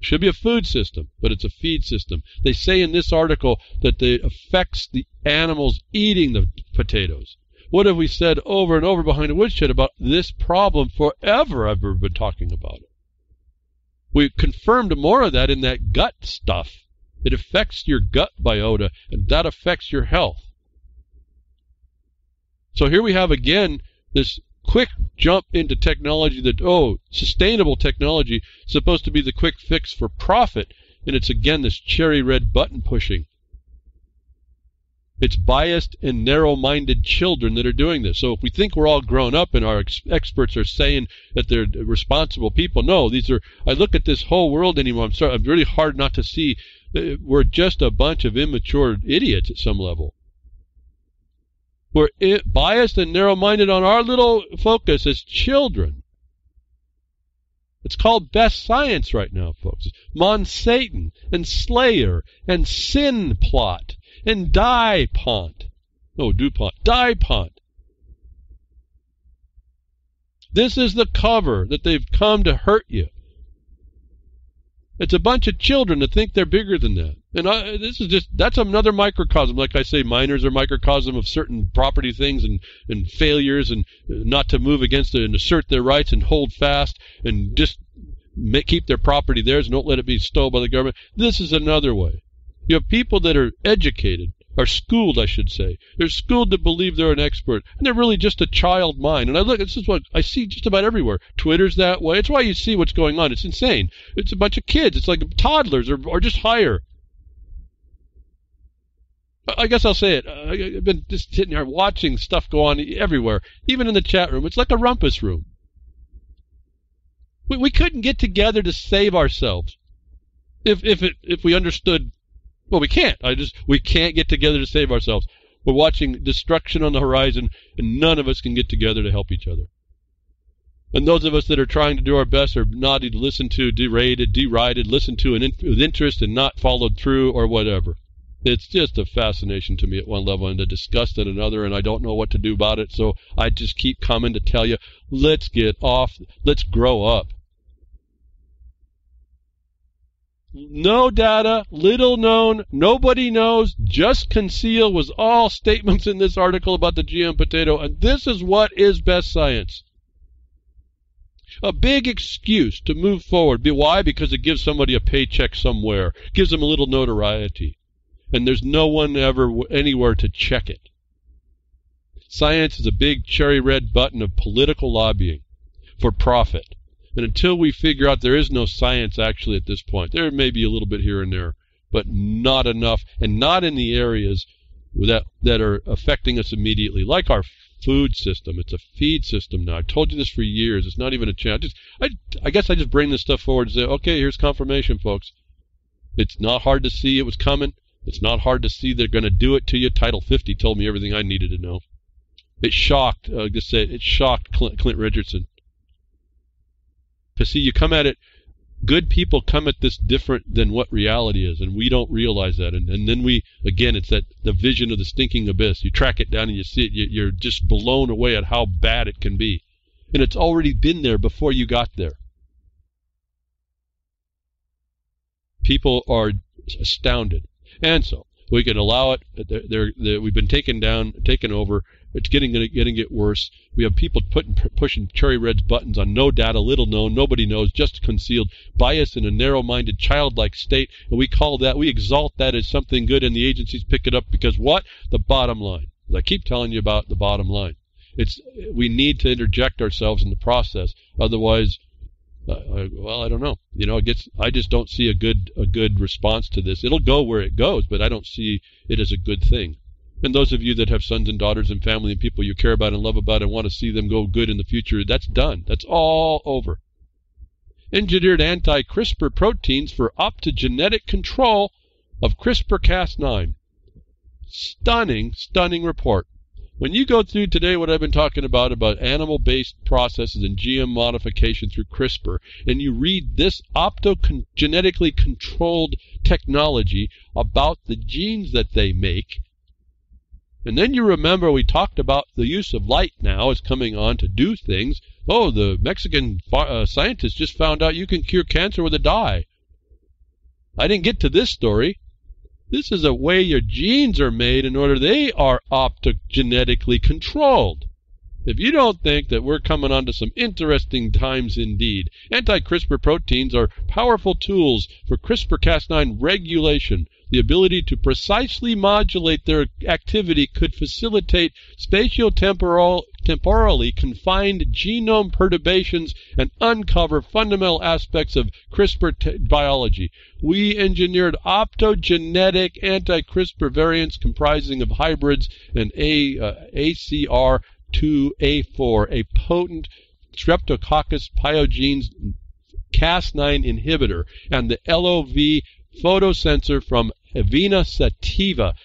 Should be a food system, but it's a feed system. They say in this article that it affects the animals eating the potatoes. What have we said over and over behind the woodshed about this problem forever? I've been talking about it. We confirmed more of that in that gut stuff. It affects your gut biota, and that affects your health. So here we have again this quick jump into technology that, oh, sustainable technology supposed to be the quick fix for profit. And it's again this cherry red button pushing. It's biased and narrow minded children that are doing this. So if we think we're all grown up and our ex- experts are saying that they're responsible people, no, these are, I look at this whole world anymore. I'm sorry, I'm really hard not to see uh, we're just a bunch of immature idiots at some level. We're biased and narrow minded on our little focus as children. It's called best science right now, folks. Monsatan and Slayer and Sin Plot and DuPont. No, DuPont. DuPont. This is the cover that they've come to hurt you. It's a bunch of children that think they're bigger than that. And I, this is just, that's another microcosm. Like I say, miners are microcosm of certain property things and, and failures and uh, not to move against it and assert their rights and hold fast and just make, keep their property theirs and don't let it be stolen by the government. This is another way. You have people that are educated, are schooled, I should say. They're schooled to believe they're an expert, and they're really just a child mind. And I look, this is what I see just about everywhere. Twitter's that way. It's why you see what's going on. It's insane. It's a bunch of kids. It's like toddlers or, or just higher. I guess I'll say it. I've been just sitting here watching stuff go on everywhere, even in the chat room. It's like a rumpus room. We, we couldn't get together to save ourselves if if it, if we understood well, we can't. I just we can't get together to save ourselves. We're watching destruction on the horizon, and none of us can get together to help each other. And those of us that are trying to do our best are not listened to, derated, derided, listened to in, with interest and not followed through or whatever. It's just a fascination to me at one level and a disgust at another, and I don't know what to do about it. So I just keep coming to tell you, let's get off, let's grow up. No data, little known, nobody knows, just conceal was all statements in this article about the GM potato. And this is what is best science. A big excuse to move forward. Why? Because it gives somebody a paycheck somewhere, gives them a little notoriety. And there's no one ever anywhere to check it. Science is a big cherry red button of political lobbying for profit. And until we figure out there is no science actually at this point, there may be a little bit here and there, but not enough, and not in the areas that that are affecting us immediately, like our food system. It's a feed system now. I told you this for years. It's not even a chance. Just, I, I guess I just bring this stuff forward and say, okay, here's confirmation, folks. It's not hard to see it was coming. It's not hard to see they're going to do it to you. Title 50 told me everything I needed to know. It shocked, uh, just say, it shocked Clint, Clint Richardson. Because see, you come at it, good people come at this different than what reality is, and we don't realize that. And, and then we, again, it's that the vision of the stinking abyss. You track it down and you see it, you, you're just blown away at how bad it can be. And it's already been there before you got there. People are astounded. And so, we can allow it. They're, they're, we've been taken down, taken over. It's getting getting it worse. We have people putting pushing cherry red buttons on no data, little known, nobody knows, just concealed, bias in a narrow-minded, childlike state, and we call that, we exalt that as something good, and the agencies pick it up because what? The bottom line. I keep telling you about the bottom line. It's we need to interject ourselves in the process, otherwise Uh, well, I don't know. You know, it gets. I just don't see a good a good response to this. It'll go where it goes, but I don't see it as a good thing. And those of you that have sons and daughters and family and people you care about and love about and want to see them go good in the future, that's done. That's all over. Engineered anti-CRISPR proteins for optogenetic control of CRISPR-Cas9. Stunning, stunning report. When you go through today what I've been talking about, about animal-based processes and GM modification through CRISPR, and you read this optogenetically controlled technology about the genes that they make, and then you remember we talked about the use of light now is coming on to do things. Oh, the Mexican uh, scientists just found out you can cure cancer with a dye. I didn't get to this story. This is a way your genes are made in order they are optogenetically controlled. If you don't think that we're coming on to some interesting times indeed, anti-CRISPR proteins are powerful tools for CRISPR-Cas9 regulation. The ability to precisely modulate their activity could facilitate spatiotemporal temporally confined genome perturbations and uncover fundamental aspects of CRISPR biology. We engineered optogenetic anti-CRISPR variants comprising of hybrids and A, uh, ACR 2A4, a potent Streptococcus pyogenes Cas9 inhibitor, and the LOV photosensor from Avena sativa.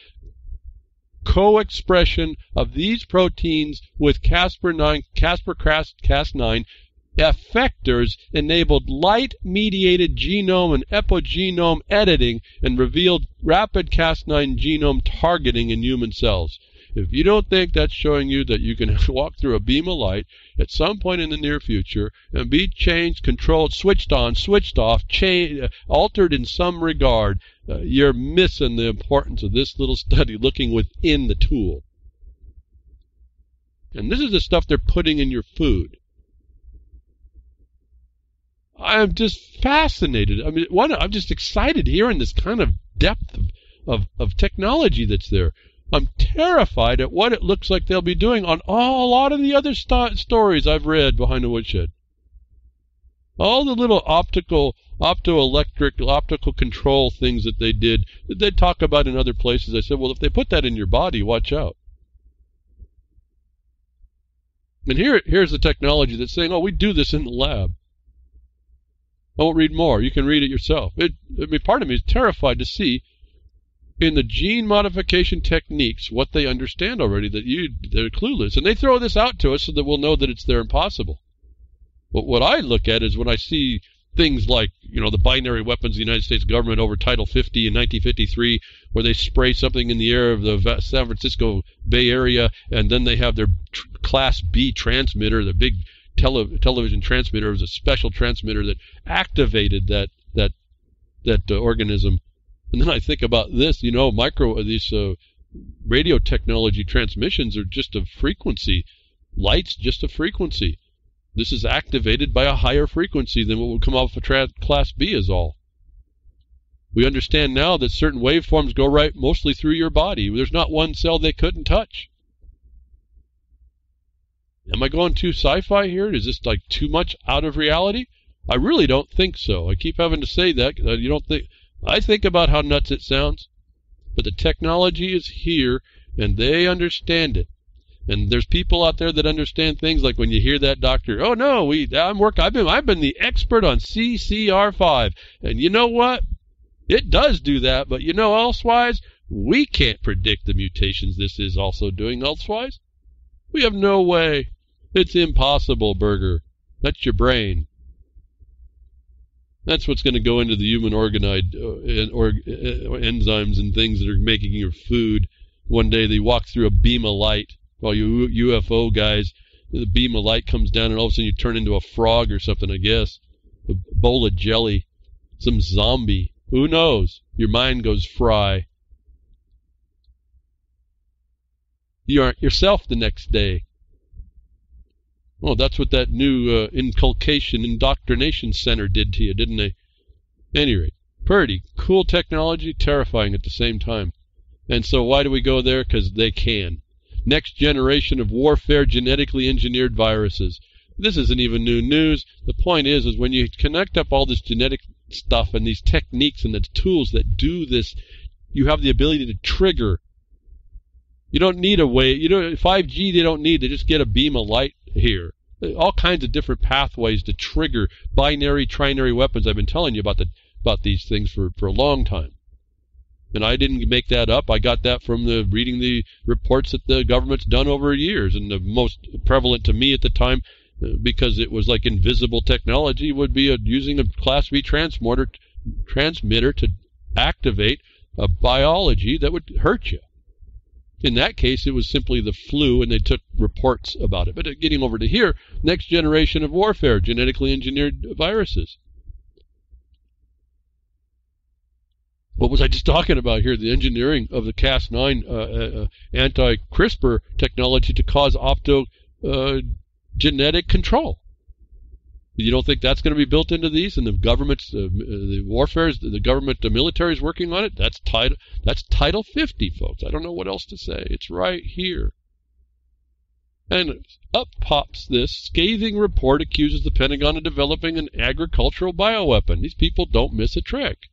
Co-expression of these proteins with Casper9, Casper Cas9 effectors enabled light-mediated genome and epigenome editing and revealed rapid Cas9 genome targeting in human cells. If you don't think that's showing you that you can walk through a beam of light at some point in the near future and be changed, controlled, switched on, switched off, changed, altered in some regard, uh, you're missing the importance of this little study looking within the tool. And this is the stuff they're putting in your food. I'm just fascinated. I mean, one, I'm just excited hearing this kind of depth of, of, of technology that's there. I'm terrified at what it looks like they'll be doing on all, a lot of the other st stories I've read behind the woodshed. All the little optical, optoelectric, optical control things that they did, that they talk about in other places. I said, well, if they put that in your body, watch out. And here, here's the technology that's saying, oh, we do this in the lab. I won't read more. You can read it yourself. It, I mean, part of me is terrified to see in the gene modification techniques what they understand already that you they're clueless. And they throw this out to us so that we'll know that it's there and possible but what i look at is when i see things like you know the binary weapons of the united states government over title 50 in 1953 where they spray something in the air of the san francisco bay area and then they have their class b transmitter the big tele television transmitter was a special transmitter that activated that that that uh, organism and then I think about this, you know, micro, these uh, radio technology transmissions are just a frequency. Light's just a frequency. This is activated by a higher frequency than what would come off a class B is all. We understand now that certain waveforms go right mostly through your body. There's not one cell they couldn't touch. Am I going too sci-fi here? Is this like too much out of reality? I really don't think so. I keep having to say that. Uh, you don't think I think about how nuts it sounds, but the technology is here and they understand it. And there's people out there that understand things like when you hear that doctor, oh no, we I'm work I've been I've been the expert on CCR5. And you know what? It does do that, but you know elsewise, we can't predict the mutations this is also doing elsewise. We have no way. It's impossible, Burger. That's your brain. That's what's going to go into the human organoid uh, or, uh, enzymes and things that are making your food. One day they walk through a beam of light. All you UFO guys, the beam of light comes down and all of a sudden you turn into a frog or something, I guess. A bowl of jelly. Some zombie. Who knows? Your mind goes fry. You aren't yourself the next day. Well, that's what that new uh, inculcation indoctrination center did to you, didn't they? Any rate, pretty cool technology, terrifying at the same time. And so why do we go there? Because they can. Next generation of warfare genetically engineered viruses. This isn't even new news. The point is, is when you connect up all this genetic stuff and these techniques and the tools that do this, you have the ability to trigger. You don't need a way. You know, 5G they don't need. They just get a beam of light here. All kinds of different pathways to trigger binary, trinary weapons. I've been telling you about the about these things for for a long time. And I didn't make that up. I got that from the reading the reports that the government's done over years. And the most prevalent to me at the time, uh, because it was like invisible technology, would be a, using a Class V transmitter, transmitter to activate a biology that would hurt you. In that case, it was simply the flu, and they took reports about it. But getting over to here, next generation of warfare, genetically engineered viruses. what was I just talking about here? The engineering of the Cas9 uh, uh, anti-CRISPR technology to cause opto uh, genetic control. You don't think that's going to be built into these, and the government's uh, the warfare, is, the government, the military is working on it. That's title. That's Title 50, folks. I don't know what else to say. It's right here. And up pops this scathing report accuses the Pentagon of developing an agricultural bioweapon. These people don't miss a trick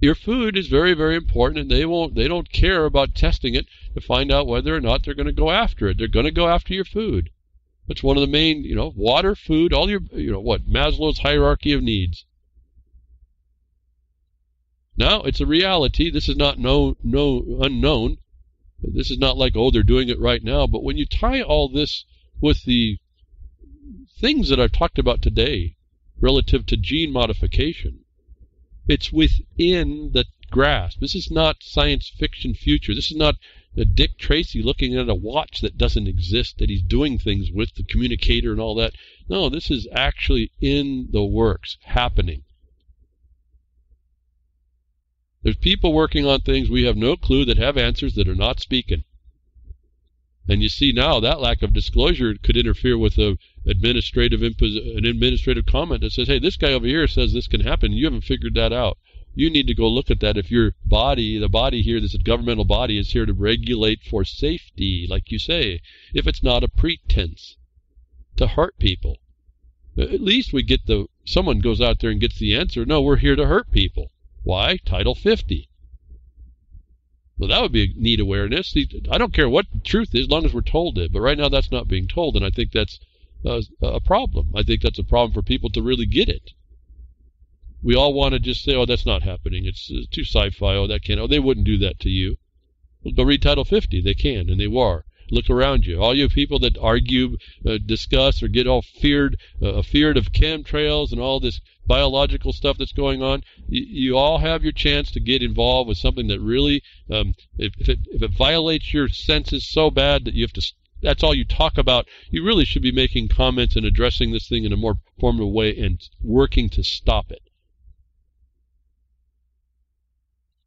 your food is very very important and they won't they don't care about testing it to find out whether or not they're going to go after it they're going to go after your food that's one of the main you know water food all your you know what maslow's hierarchy of needs now it's a reality this is not no no unknown this is not like oh they're doing it right now but when you tie all this with the things that i've talked about today relative to gene modification it's within the grasp. This is not science fiction future. This is not Dick Tracy looking at a watch that doesn't exist, that he's doing things with the communicator and all that. No, this is actually in the works, happening. There's people working on things we have no clue that have answers that are not speaking. And you see now that lack of disclosure could interfere with a administrative an administrative comment that says, "Hey, this guy over here says this can happen. You haven't figured that out. You need to go look at that. If your body, the body here, this governmental body, is here to regulate for safety, like you say, if it's not a pretense to hurt people, at least we get the someone goes out there and gets the answer. No, we're here to hurt people. Why? Title 50. Well, that would be neat awareness. I don't care what the truth is, as long as we're told it. But right now, that's not being told, and I think that's uh, a problem. I think that's a problem for people to really get it. We all want to just say, "Oh, that's not happening. It's, it's too sci-fi. Oh, that can't." Oh, they wouldn't do that to you. Well, go read Title 50. They can, and they are. Look around you. All you people that argue, uh, discuss, or get all feared, uh, feared of chemtrails and all this biological stuff that's going on, you, you, all have your chance to get involved with something that really, um, if, if, it, if it violates your senses so bad that you have to, that's all you talk about, you really should be making comments and addressing this thing in a more formal way and working to stop it.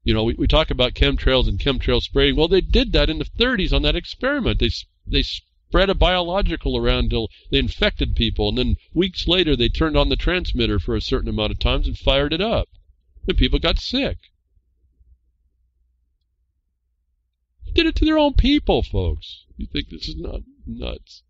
You know, we, we talk about chemtrails and chemtrail spraying. Well, they did that in the 30s on that experiment. They they spread a biological around until they infected people, and then weeks later they turned on the transmitter for a certain amount of times and fired it up, and people got sick. They did it to their own people, folks. You think this is not nuts?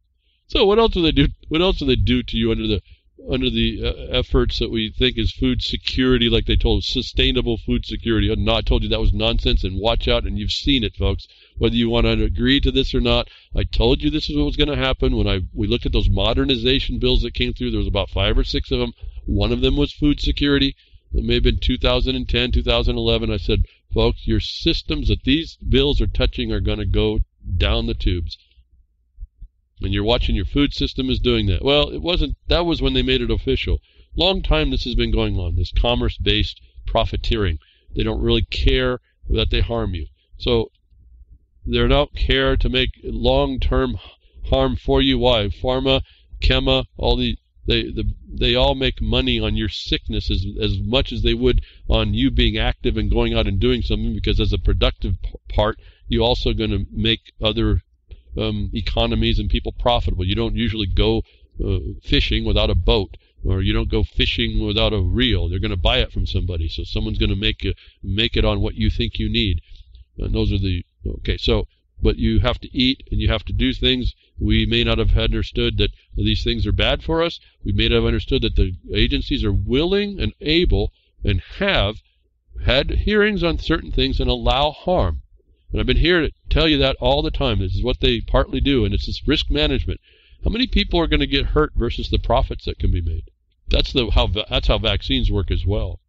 So what else do they do? What else do they do to you under the under the uh, efforts that we think is food security, like they told us, sustainable food security. And I told you that was nonsense, and watch out, and you've seen it, folks. Whether you want to agree to this or not, I told you this is what was going to happen when I we looked at those modernization bills that came through. There was about five or six of them. One of them was food security. It may have been 2010, 2011. I said, folks, your systems that these bills are touching are going to go down the tubes and you're watching your food system is doing that. Well, it wasn't. That was when they made it official. Long time this has been going on. This commerce-based profiteering. They don't really care that they harm you. So they don't care to make long-term harm for you. Why? Pharma, Chema, all the they the, they all make money on your sickness as as much as they would on you being active and going out and doing something. Because as a productive part, you're also going to make other um, economies and people profitable. You don't usually go uh, fishing without a boat, or you don't go fishing without a reel. They're going to buy it from somebody, so someone's going to make it, make it on what you think you need. And those are the okay. So but you have to eat and you have to do things. We may not have understood that these things are bad for us. We may not have understood that the agencies are willing and able and have had hearings on certain things and allow harm. And I've been here to tell you that all the time. This is what they partly do, and it's this risk management. How many people are going to get hurt versus the profits that can be made? That's the how that's how vaccines work as well.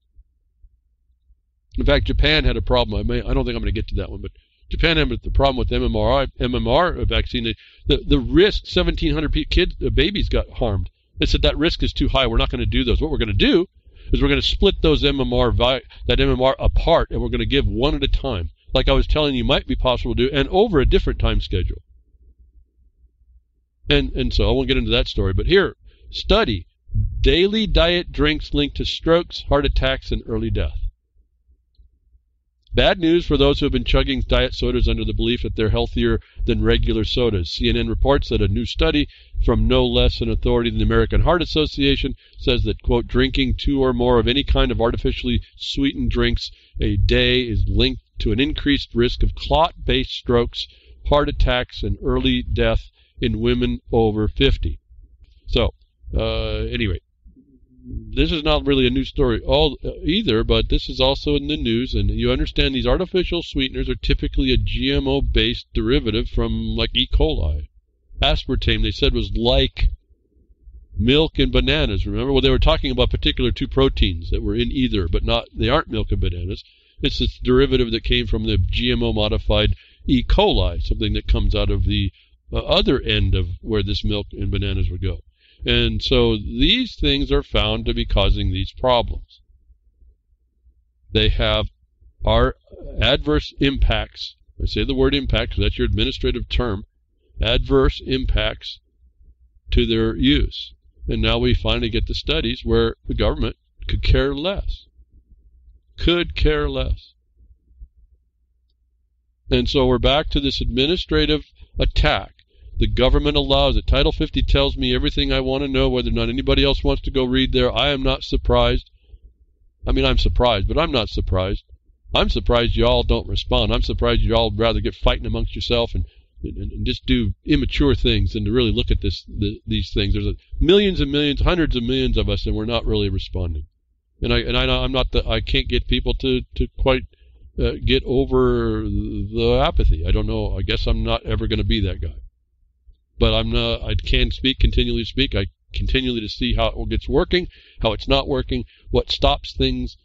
In fact, Japan had a problem. I may I don't think I'm going to get to that one, but Japan had the problem with MMR MMR vaccine. The the risk 1,700 kids uh, babies got harmed. They said that risk is too high. We're not going to do those. What we're going to do is we're going to split those MMR that MMR apart, and we're going to give one at a time, like I was telling you might be possible to do, and over a different time schedule. And and so I won't get into that story, but here study daily diet drinks linked to strokes, heart attacks, and early death. Bad news for those who have been chugging diet sodas under the belief that they're healthier than regular sodas. CNN reports that a new study from no less an authority than the American Heart Association says that, quote, drinking two or more of any kind of artificially sweetened drinks a day is linked to an increased risk of clot based strokes, heart attacks, and early death in women over 50. So, uh, anyway, this is not really a new story all uh, either, but this is also in the news, and you understand these artificial sweeteners are typically a GMO-based derivative from like E. coli. Aspartame, they said, was like milk and bananas. Remember, well, they were talking about particular two proteins that were in either, but not they aren't milk and bananas. It's this derivative that came from the GMO-modified E. coli, something that comes out of the uh, other end of where this milk and bananas would go. And so these things are found to be causing these problems. They have our adverse impacts. I say the word impact because that's your administrative term. Adverse impacts to their use. And now we finally get the studies where the government could care less. Could care less. And so we're back to this administrative attack the government allows it. Title 50 tells me everything I want to know, whether or not anybody else wants to go read there. I am not surprised. I mean, I'm surprised, but I'm not surprised. I'm surprised y'all don't respond. I'm surprised y'all rather get fighting amongst yourself and, and, and, just do immature things than to really look at this the, these things. There's a, millions and millions, hundreds of millions of us, and we're not really responding. And I and I, I'm not the I can't get people to to quite uh, get over the apathy. I don't know. I guess I'm not ever going to be that guy but I'm not, I can speak, continually speak. I continually to see how it gets working, how it's not working, what stops things,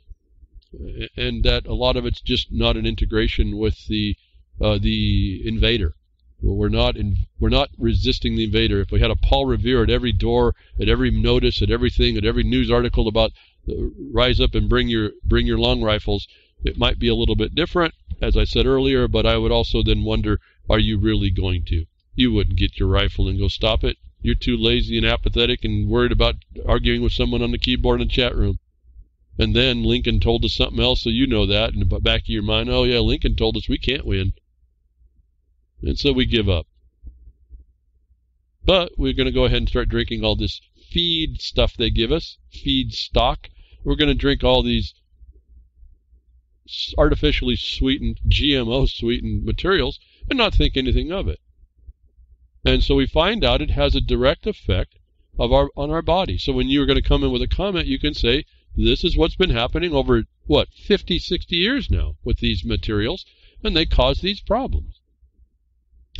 and that a lot of it's just not an integration with the uh, the invader. We're not in, we're not resisting the invader. If we had a Paul Revere at every door, at every notice, at everything, at every news article about Uh, rise up and bring your bring your long rifles, it might be a little bit different, as I said earlier. But I would also then wonder, are you really going to? You wouldn't get your rifle and go stop it. You're too lazy and apathetic and worried about arguing with someone on the keyboard in the chat room. And then Lincoln told us something else, so you know that in the back of your mind. Oh, yeah, Lincoln told us we can't win. And so we give up. But we're going to go ahead and start drinking all this feed stuff they give us, feed stock. We're going to drink all these artificially sweetened, GMO sweetened materials and not think anything of it. And so we find out it has a direct effect of our on our body. So when you're going to come in with a comment, you can say, this is what's been happening over, what, 50, 60 years now with these materials, and they cause these problems.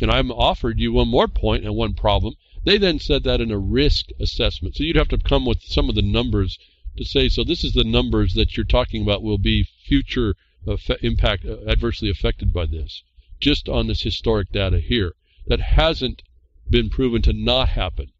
And I'm offered you one more point and one problem. They then said that in a risk assessment. So you'd have to come with some of the numbers to say, so this is the numbers that you're talking about will be future impact uh, adversely affected by this, just on this historic data here that hasn't been proven to not happen.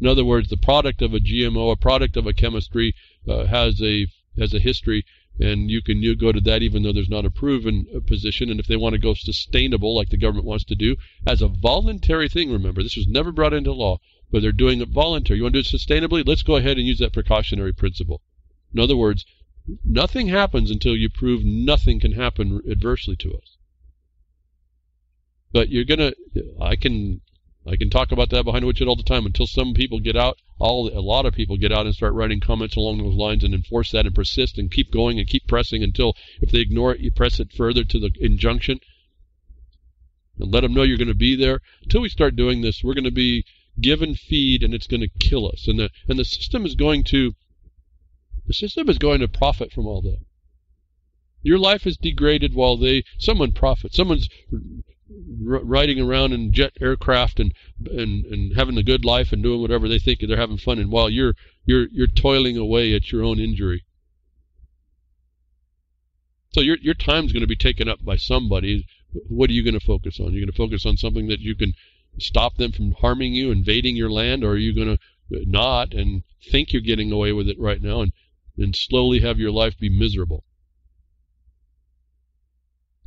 In other words, the product of a GMO, a product of a chemistry, uh, has a has a history, and you can you go to that even though there's not a proven uh, position. And if they want to go sustainable, like the government wants to do, as a voluntary thing, remember this was never brought into law, but they're doing it voluntary. You want to do it sustainably? Let's go ahead and use that precautionary principle. In other words, nothing happens until you prove nothing can happen adversely to us. But you're gonna, I can I can talk about that behind the Witch all the time until some people get out, all a lot of people get out and start writing comments along those lines and enforce that and persist and keep going and keep pressing until if they ignore it, you press it further to the injunction. and let them know you're going to be there. Until we start doing this, we're going to be given feed and it's going to kill us. And the and the system is going to the system is going to profit from all that. Your life is degraded while they someone profits. Someone's riding around in jet aircraft and, and and having a good life and doing whatever they think they're having fun and while you're you're you're toiling away at your own injury. So your your time's going to be taken up by somebody. What are you going to focus on? You're going to focus on something that you can stop them from harming you, invading your land, or are you going to not and think you're getting away with it right now and, and slowly have your life be miserable?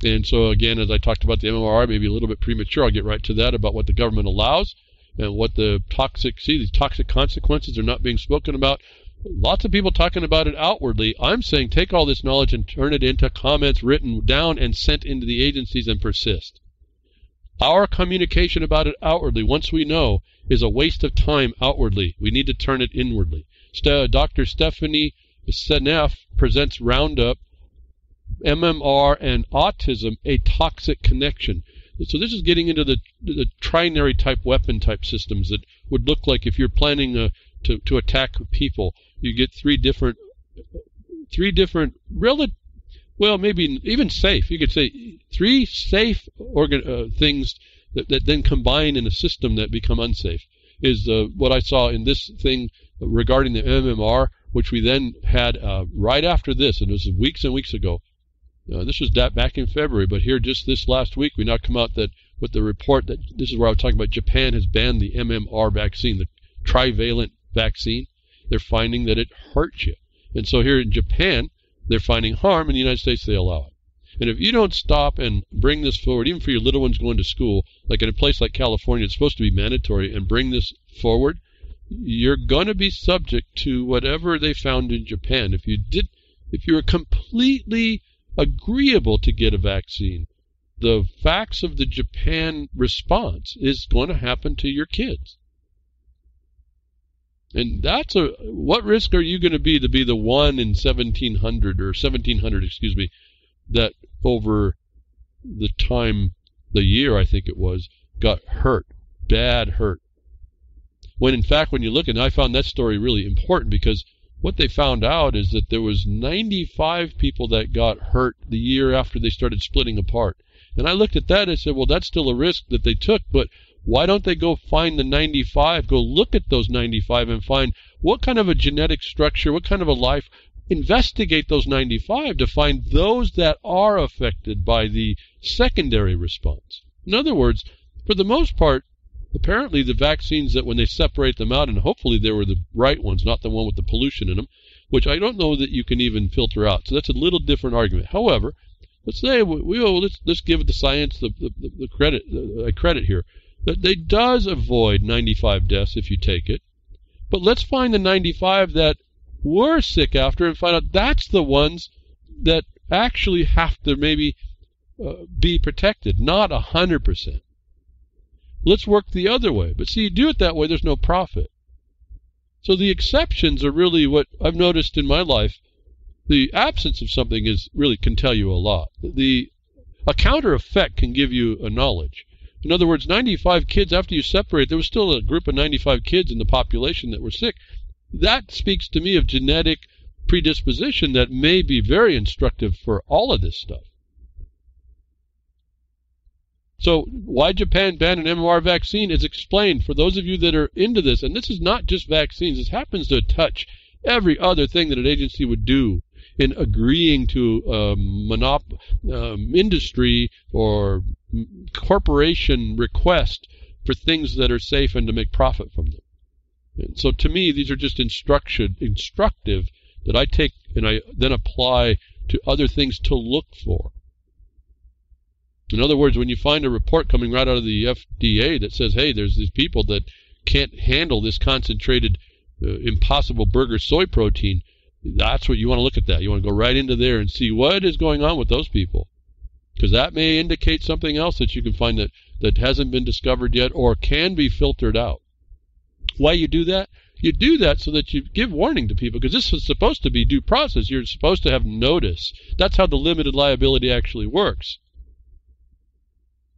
And so, again, as I talked about the MMR, maybe a little bit premature, I'll get right to that about what the government allows and what the toxic, see, these toxic consequences are not being spoken about. Lots of people talking about it outwardly. I'm saying take all this knowledge and turn it into comments written down and sent into the agencies and persist. Our communication about it outwardly, once we know, is a waste of time outwardly. We need to turn it inwardly. St- Dr. Stephanie Seneff presents Roundup MMR and autism a toxic connection. So this is getting into the, the trinary type weapon type systems that would look like if you're planning uh, to, to attack people, you get three different three different relative well maybe even safe you could say three safe organ uh, things that, that then combine in a system that become unsafe is uh, what I saw in this thing regarding the MMR, which we then had uh, right after this, and this was weeks and weeks ago. Uh, this was back in February, but here just this last week, we now come out that with the report that this is where I was talking about Japan has banned the MMR vaccine, the trivalent vaccine. They're finding that it hurts you. And so here in Japan, they're finding harm. In the United States, they allow it. And if you don't stop and bring this forward, even for your little ones going to school, like in a place like California, it's supposed to be mandatory, and bring this forward, you're going to be subject to whatever they found in Japan. If you did, if you were completely agreeable to get a vaccine, the facts of the Japan response is going to happen to your kids. And that's a what risk are you going to be to be the one in 1700 or 1700, excuse me, that over the time, the year I think it was, got hurt, bad hurt. When in fact, when you look and I found that story really important because what they found out is that there was 95 people that got hurt the year after they started splitting apart. And I looked at that and said, well, that's still a risk that they took, but why don't they go find the 95, go look at those 95 and find what kind of a genetic structure, what kind of a life, investigate those 95 to find those that are affected by the secondary response. In other words, for the most part, apparently the vaccines that when they separate them out, and hopefully they were the right ones, not the one with the pollution in them, which I don't know that you can even filter out. So that's a little different argument. However, let's say we, we oh, let's let's give the science the, the, the credit the credit here that they does avoid 95 deaths if you take it. But let's find the 95 that were sick after and find out that's the ones that actually have to maybe uh, be protected, not a hundred percent. Let's work the other way. But see, you do it that way, there's no profit. So the exceptions are really what I've noticed in my life. The absence of something is really can tell you a lot. The a counter effect can give you a knowledge. In other words, 95 kids after you separate, there was still a group of 95 kids in the population that were sick. That speaks to me of genetic predisposition that may be very instructive for all of this stuff. So why Japan banned an MMR vaccine is explained for those of you that are into this. And this is not just vaccines. This happens to touch every other thing that an agency would do in agreeing to a monop- um, industry or corporation request for things that are safe and to make profit from them. And so to me, these are just instruction, instructive that I take and I then apply to other things to look for. In other words, when you find a report coming right out of the FDA that says, hey, there's these people that can't handle this concentrated, uh, impossible burger soy protein, that's what you want to look at that. You want to go right into there and see what is going on with those people. Because that may indicate something else that you can find that, that hasn't been discovered yet or can be filtered out. Why you do that? You do that so that you give warning to people because this is supposed to be due process. You're supposed to have notice. That's how the limited liability actually works.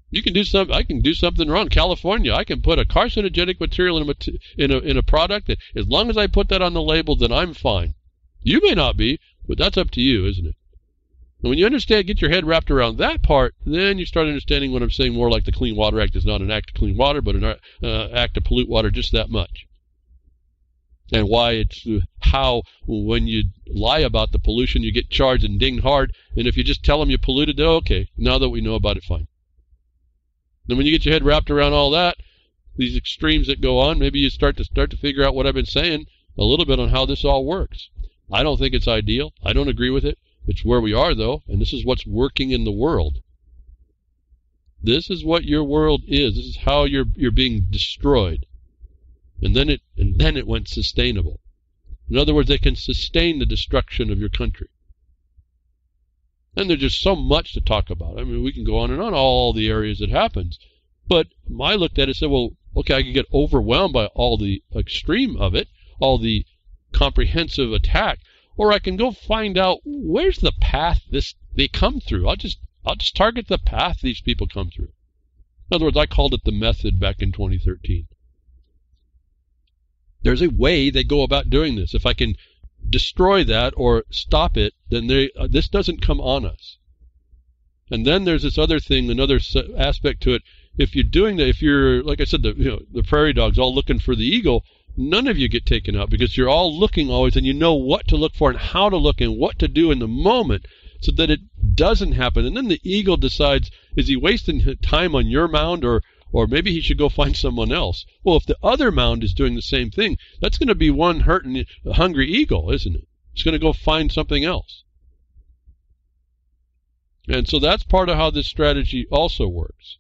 You can do some. I can do something wrong. California, I can put a carcinogenic material in a in a, in a product that, as long as I put that on the label, then I'm fine. You may not be, but that's up to you, isn't it? And when you understand, get your head wrapped around that part, then you start understanding what I'm saying more like the Clean Water Act is not an act to clean water, but an uh, act to pollute water just that much. And why it's uh, how when you lie about the pollution, you get charged and dinged hard. And if you just tell them you polluted, oh, okay, now that we know about it, fine. Then when you get your head wrapped around all that, these extremes that go on, maybe you start to start to figure out what I've been saying a little bit on how this all works. I don't think it's ideal. I don't agree with it. It's where we are, though, and this is what's working in the world. This is what your world is. This is how you're you're being destroyed. And then it and then it went sustainable. In other words, they can sustain the destruction of your country. And there's just so much to talk about. I mean, we can go on and on all the areas it happens. But I looked at it and said, well, okay, I can get overwhelmed by all the extreme of it, all the comprehensive attack, or I can go find out where's the path this they come through. I'll just I'll just target the path these people come through. In other words, I called it the method back in 2013. There's a way they go about doing this. If I can destroy that or stop it, then they, uh, this doesn't come on us. And then there's this other thing, another aspect to it. If you're doing that, if you're like I said, the you know the prairie dogs all looking for the eagle, none of you get taken out because you're all looking always and you know what to look for and how to look and what to do in the moment so that it doesn't happen. And then the eagle decides is he wasting time on your mound or or maybe he should go find someone else. Well, if the other mound is doing the same thing, that's going to be one hurting hungry eagle, isn't it? It's going to go find something else. And so that's part of how this strategy also works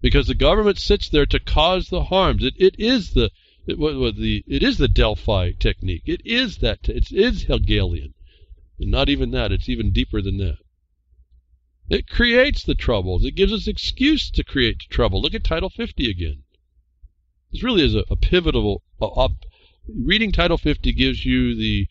because the government sits there to cause the harms. It, it is the it, the it is the Delphi technique. It is that it is Hegelian, and not even that. It's even deeper than that. It creates the troubles. It gives us excuse to create trouble. Look at Title 50 again. This really is a, a pivotal. A, a, reading Title 50 gives you the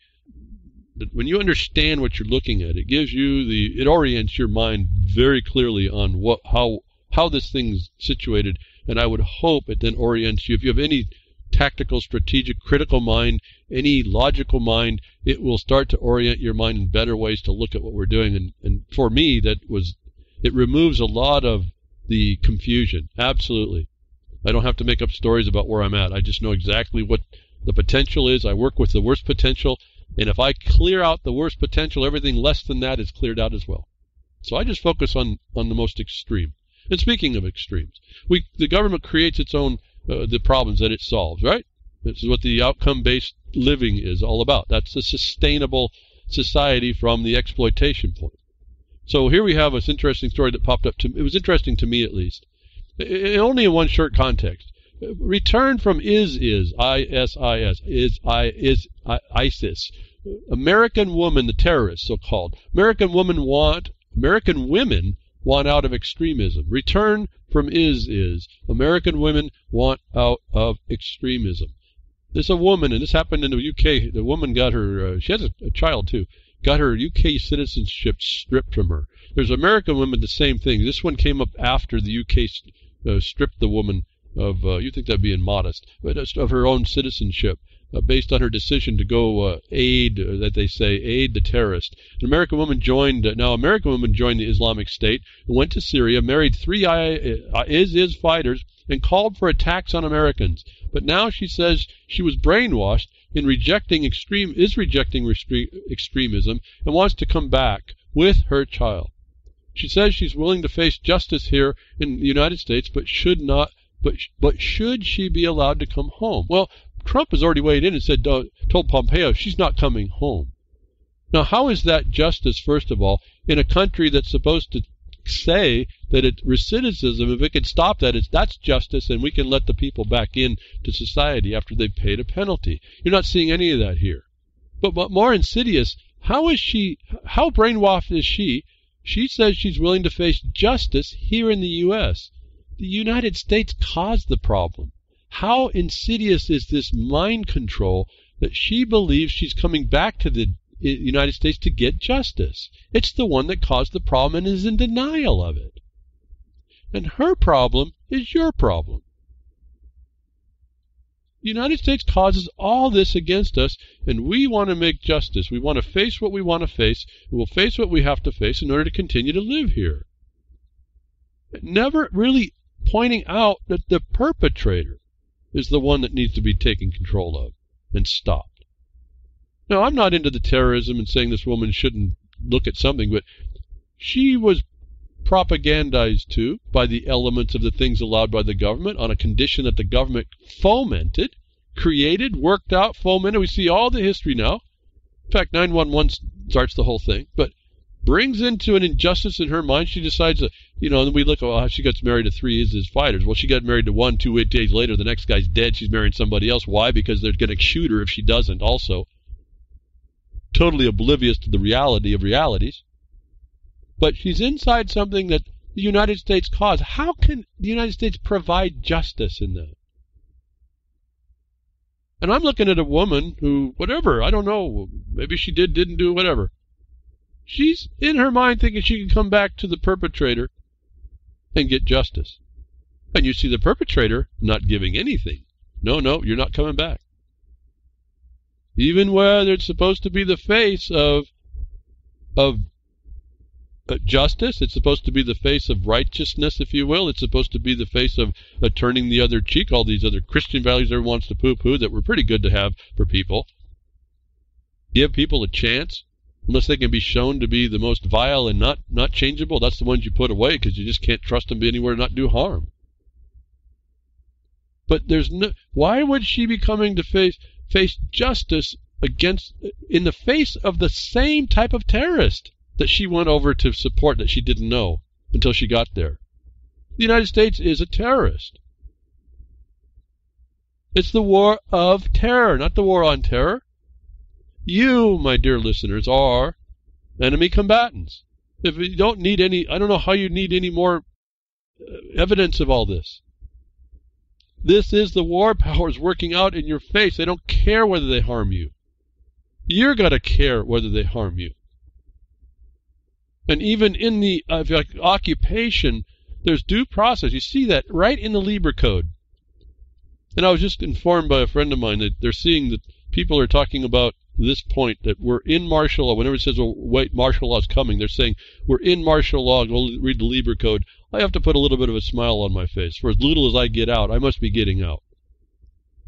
when you understand what you're looking at, it gives you the it orients your mind very clearly on what how how this thing's situated, and I would hope it then orients you. If you have any tactical, strategic, critical mind, any logical mind, it will start to orient your mind in better ways to look at what we're doing. And, and for me, that was it removes a lot of the confusion. Absolutely. I don't have to make up stories about where I'm at. I just know exactly what the potential is. I work with the worst potential, and if I clear out the worst potential, everything less than that is cleared out as well. So I just focus on on the most extreme. And speaking of extremes, we the government creates its own uh, the problems that it solves, right? This is what the outcome-based living is all about. That's a sustainable society from the exploitation point. So here we have this interesting story that popped up to me. it was interesting to me at least. It, only in one short context. Return from is is I S I S is I is ISIS. American woman, the terrorists, so called. American woman want American women want out of extremism. Return from is is. American women want out of extremism. There's a woman, and this happened in the UK. The woman got her, uh, she has a, a, child too, got her UK citizenship stripped from her. There's American women, the same thing. This one came up after the UK uh, stripped the woman of, uh, you think that'd be immodest, but of her own citizenship uh, based on her decision to go uh, aid, uh, that they say, aid the terrorist. An American woman joined, uh, now American woman joined the Islamic State, went to Syria, married three ISIS uh, fighters, and called for attacks on Americans. But now she says she was brainwashed in rejecting extreme, is rejecting extremism, and wants to come back with her child. She says she's willing to face justice here in the United States, but should not but but should she be allowed to come home? Well, Trump has already weighed in and said, told Pompeo she's not coming home. Now, how is that justice, first of all, in a country that's supposed to say that it recidivism, if it can stop that, it's that's justice, and we can let the people back in to society after they've paid a penalty. You're not seeing any of that here. But, but more insidious, how is she? How brainwashed is she? She says she's willing to face justice here in the U.S. The United States caused the problem. How insidious is this mind control that she believes she's coming back to the the United States to get justice. It's the one that caused the problem and is in denial of it. And her problem is your problem. The United States causes all this against us, and we want to make justice. We want to face what we want to face, and we'll face what we have to face in order to continue to live here. Never really pointing out that the perpetrator is the one that needs to be taken control of and stopped. Now, I'm not into the terrorism and saying this woman shouldn't look at something, but she was propagandized to by the elements of the things allowed by the government on a condition that the government fomented, created, worked out, fomented. We see all the history now. In fact, 911 starts the whole thing, but brings into an injustice in her mind. She decides, that, you know, and we look oh, she gets married to three ISIS fighters. Well, she got married to one, two, eight days later, the next guy's dead. She's marrying somebody else. Why? Because they're going to shoot her if she doesn't, also. Totally oblivious to the reality of realities but she's inside something that the United States caused. How can the United States provide justice in that? And I'm looking at a woman who, whatever, I don't know, maybe she did, didn't do, whatever. She's in her mind thinking she can come back to the perpetrator and get justice. And you see the perpetrator not giving anything. No, no, you're not coming back. Even where it's supposed to be the face of of uh, justice. It's supposed to be the face of righteousness, if you will. It's supposed to be the face of uh, turning the other cheek, all these other Christian values everyone wants to poo poo that were pretty good to have for people. Give people a chance, unless they can be shown to be the most vile and not, not changeable. That's the ones you put away because you just can't trust them to be anywhere to not do harm. But there's no. Why would she be coming to face face justice against in the face of the same type of terrorist? that she went over to support that she didn't know until she got there. The United States is a terrorist. It's the war of terror, not the war on terror. You, my dear listeners, are enemy combatants. If you don't need any, I don't know how you need any more uh, evidence of all this. This is the war powers working out in your face. They don't care whether they harm you. You're going to care whether they harm you. And even in the uh, occupation, there's due process. You see that right in the Lieber Code. And I was just informed by a friend of mine that they're seeing that people are talking about this point that we're in martial law. Whenever it says, well, wait, martial law is coming, they're saying we're in martial law. Go read the Lieber Code. I have to put a little bit of a smile on my face. For as little as I get out, I must be getting out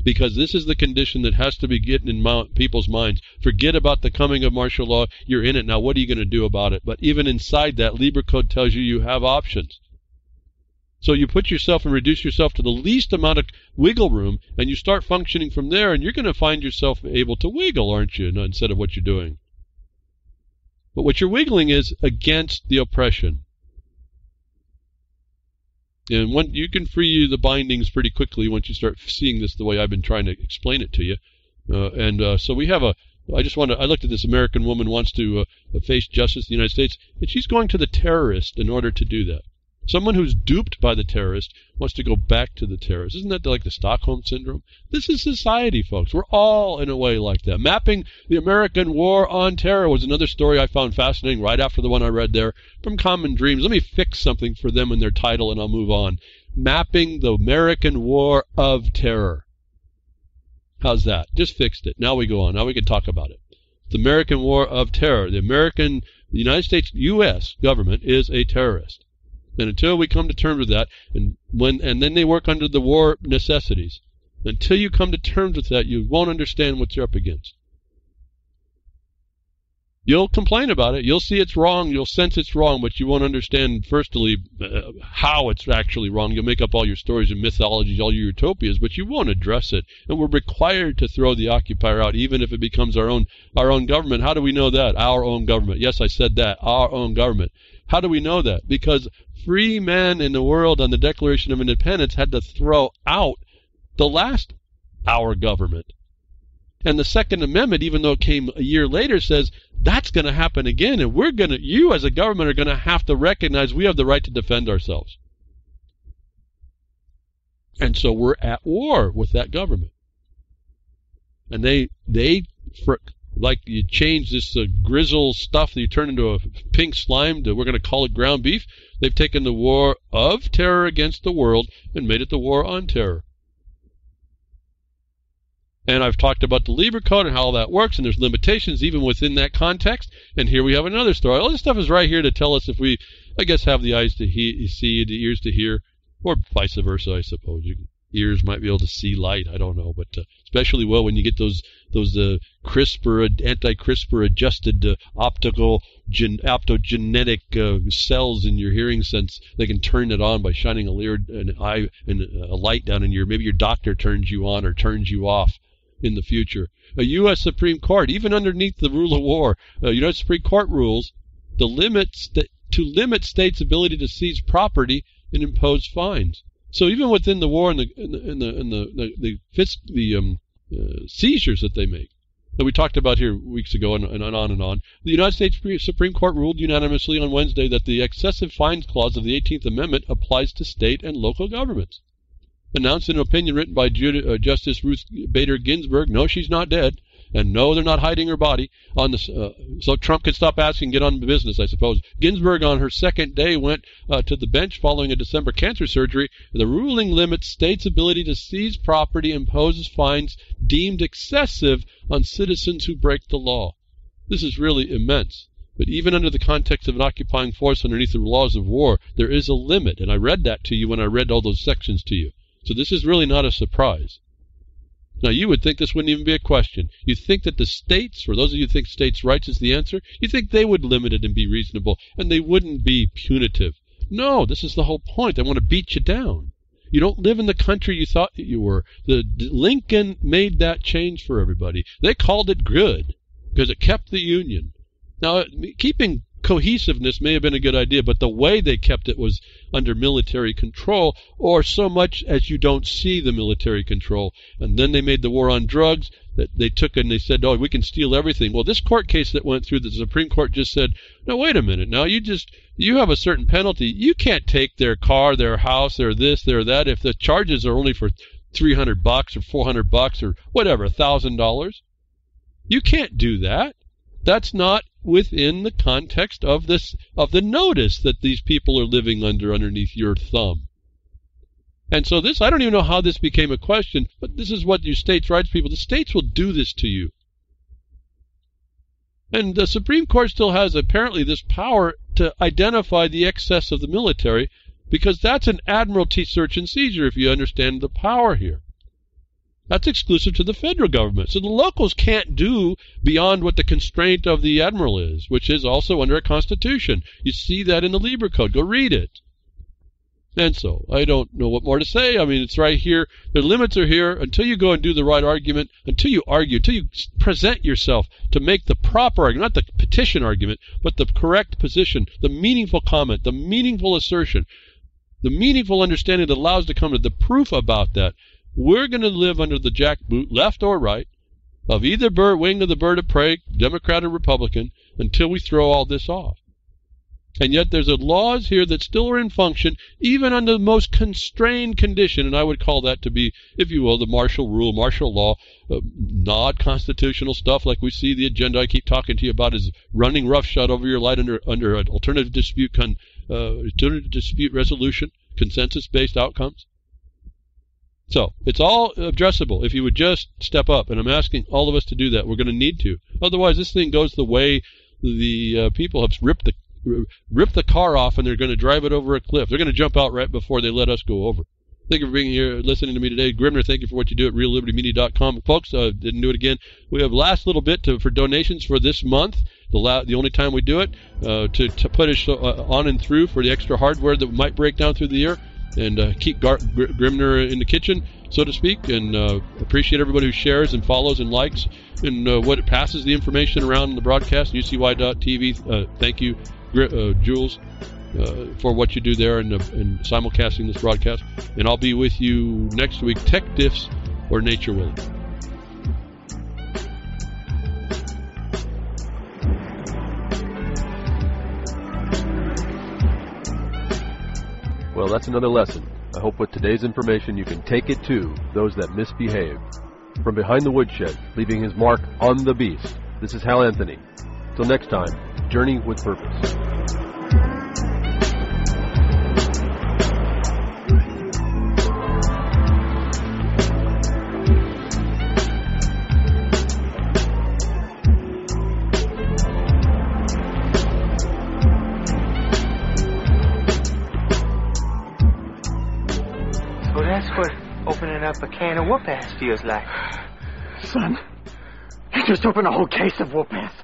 because this is the condition that has to be getting in people's minds. Forget about the coming of martial law. You're in it now. What are you going to do about it? But even inside that, Lieber Code tells you you have options. So you put yourself and reduce yourself to the least amount of wiggle room, and you start functioning from there, and you're going to find yourself able to wiggle, aren't you, instead of what you're doing? But what you're wiggling is against the oppression. And one, you can free the bindings pretty quickly once you start seeing this the way I've been trying to explain it to you. Uh, and uh, so we have a. I just want to. I looked at this American woman wants to uh, face justice in the United States, and she's going to the terrorist in order to do that. Someone who's duped by the terrorist wants to go back to the terrorist. Isn't that like the Stockholm Syndrome? This is society, folks. We're all in a way like that. Mapping the American War on Terror was another story I found fascinating right after the one I read there from Common Dreams. Let me fix something for them in their title and I'll move on. Mapping the American War of Terror. How's that? Just fixed it. Now we go on. Now we can talk about it. The American War of Terror. The American, the United States, U.S. government is a terrorist. And until we come to terms with that, and when and then they work under the war necessities. Until you come to terms with that, you won't understand what you're up against. You'll complain about it. You'll see it's wrong. You'll sense it's wrong, but you won't understand, firstly, uh, how it's actually wrong. You'll make up all your stories and mythologies, all your utopias, but you won't address it. And we're required to throw the occupier out, even if it becomes our own our own government. How do we know that? Our own government. Yes, I said that. Our own government. How do we know that? Because free men in the world on the Declaration of Independence had to throw out the last our government. And the Second Amendment, even though it came a year later, says that's going to happen again, and we're going to, you as a government are going to have to recognize we have the right to defend ourselves. And so we're at war with that government. And they, they, like you change this uh, grizzle stuff that you turn into a pink slime to, we're going to call it ground beef. They've taken the war of terror against the world and made it the war on terror. And I've talked about the Lieber Code and how that works, and there's limitations even within that context. And here we have another story. All this stuff is right here to tell us if we, I guess, have the eyes to he- see, the ears to hear, or vice versa, I suppose. You, ears might be able to see light. I don't know, but uh, especially well when you get those those uh, CRISPR anti-CRISPR adjusted uh, optical gen, optogenetic uh, cells in your hearing sense, they can turn it on by shining a, an eye and a light down in your. Maybe your doctor turns you on or turns you off in the future. A U.S. Supreme Court, even underneath the rule of war, uh, United Supreme Court rules the limits that, to limit states' ability to seize property and impose fines. So even within the war and the and the and the the, the, the, the um, uh, seizures that they make that we talked about here weeks ago and, and, on and on. The United States Supreme Court ruled unanimously on Wednesday that the excessive fines clause of the 18th Amendment applies to state and local governments announced an opinion written by uh, Justice Ruth Bader Ginsburg. No, she's not dead. And no, they're not hiding her body on the uh, so Trump can stop asking, get on business, I suppose. Ginsburg on her second day went uh, to the bench following a December cancer surgery. The ruling limits states' ability to seize property, imposes fines deemed excessive on citizens who break the law. This is really immense. But even under the context of an occupying force underneath the laws of war, there is a limit. And I read that to you when I read all those sections to you. So this is really not a surprise. Now, you would think this wouldn't even be a question. You think that the states, for those of you who think states' rights is the answer, you think they would limit it and be reasonable, and they wouldn't be punitive. No, this is the whole point. They want to beat you down. You don't live in the country you thought that you were. The Lincoln made that change for everybody. They called it good because it kept the Union. Now, keeping cohesiveness may have been a good idea, but the way they kept it was under military control, or so much as you don't see the military control. And then they made the war on drugs that they took and they said, oh, we can steal everything. Well, this court case that went through, the Supreme Court just said, no, wait a minute. Now you just, you have a certain penalty. You can't take their car, their house, their this, their that, if the charges are only for 300 bucks or 400 bucks or whatever, $1,000. You can't do that. That's not within the context of this of the notice that these people are living under underneath your thumb. And so this I don't even know how this became a question, but this is what you states' rights people the states will do this to you. And the Supreme Court still has apparently this power to identify the excess of the military because that's an admiralty search and seizure if you understand the power here. That's exclusive to the federal government. So the locals can't do beyond what the constraint of the admiral is, which is also under a constitution. You see that in the Lieber Code. Go read it. And so, I don't know what more to say. I mean, it's right here. The limits are here until you go and do the right argument, until you argue, until you present yourself to make the proper argument, not the petition argument, but the correct position, the meaningful comment, the meaningful assertion, the meaningful understanding that allows to come to the proof about that. We're going to live under the jackboot, left or right, of either bird, wing of the bird of prey, Democrat or Republican, until we throw all this off. And yet there's a laws here that still are in function, even under the most constrained condition, and I would call that to be, if you will, the martial rule, martial law, uh, not constitutional stuff like we see the agenda I keep talking to you about is running roughshod over your light under under an alternative dispute con, uh, alternative dispute resolution, consensus-based outcomes. So it's all addressable if you would just step up. And I'm asking all of us to do that. We're going to need to. Otherwise, this thing goes the way the uh, people have ripped the rip the car off and they're going to drive it over a cliff. They're going to jump out right before they let us go over. Thank you for being here, listening to me today. Grimner, thank you for what you do at reallibertymedia.com. Folks, uh, didn't do it again. We have last little bit to, for donations for this month, the, la- the only time we do it, uh, to, to put us uh, on and through for the extra hardware that might break down through the year and uh, keep Gar- Grimner in the kitchen, so to speak. And uh, appreciate everybody who shares and follows and likes and uh, what passes the information around in the broadcast. UCY.tv. Uh, thank you, uh, Jules, uh, for what you do there and, and simulcasting this broadcast. And I'll be with you next week. Tech diffs or nature willing. Well, that's another lesson. I hope with today's information you can take it to those that misbehave. From behind the woodshed, leaving his mark on the beast, This is Hal Anthony. Till next time, journey with purpose. Ass feels like. Son, you just opened a whole case of ass.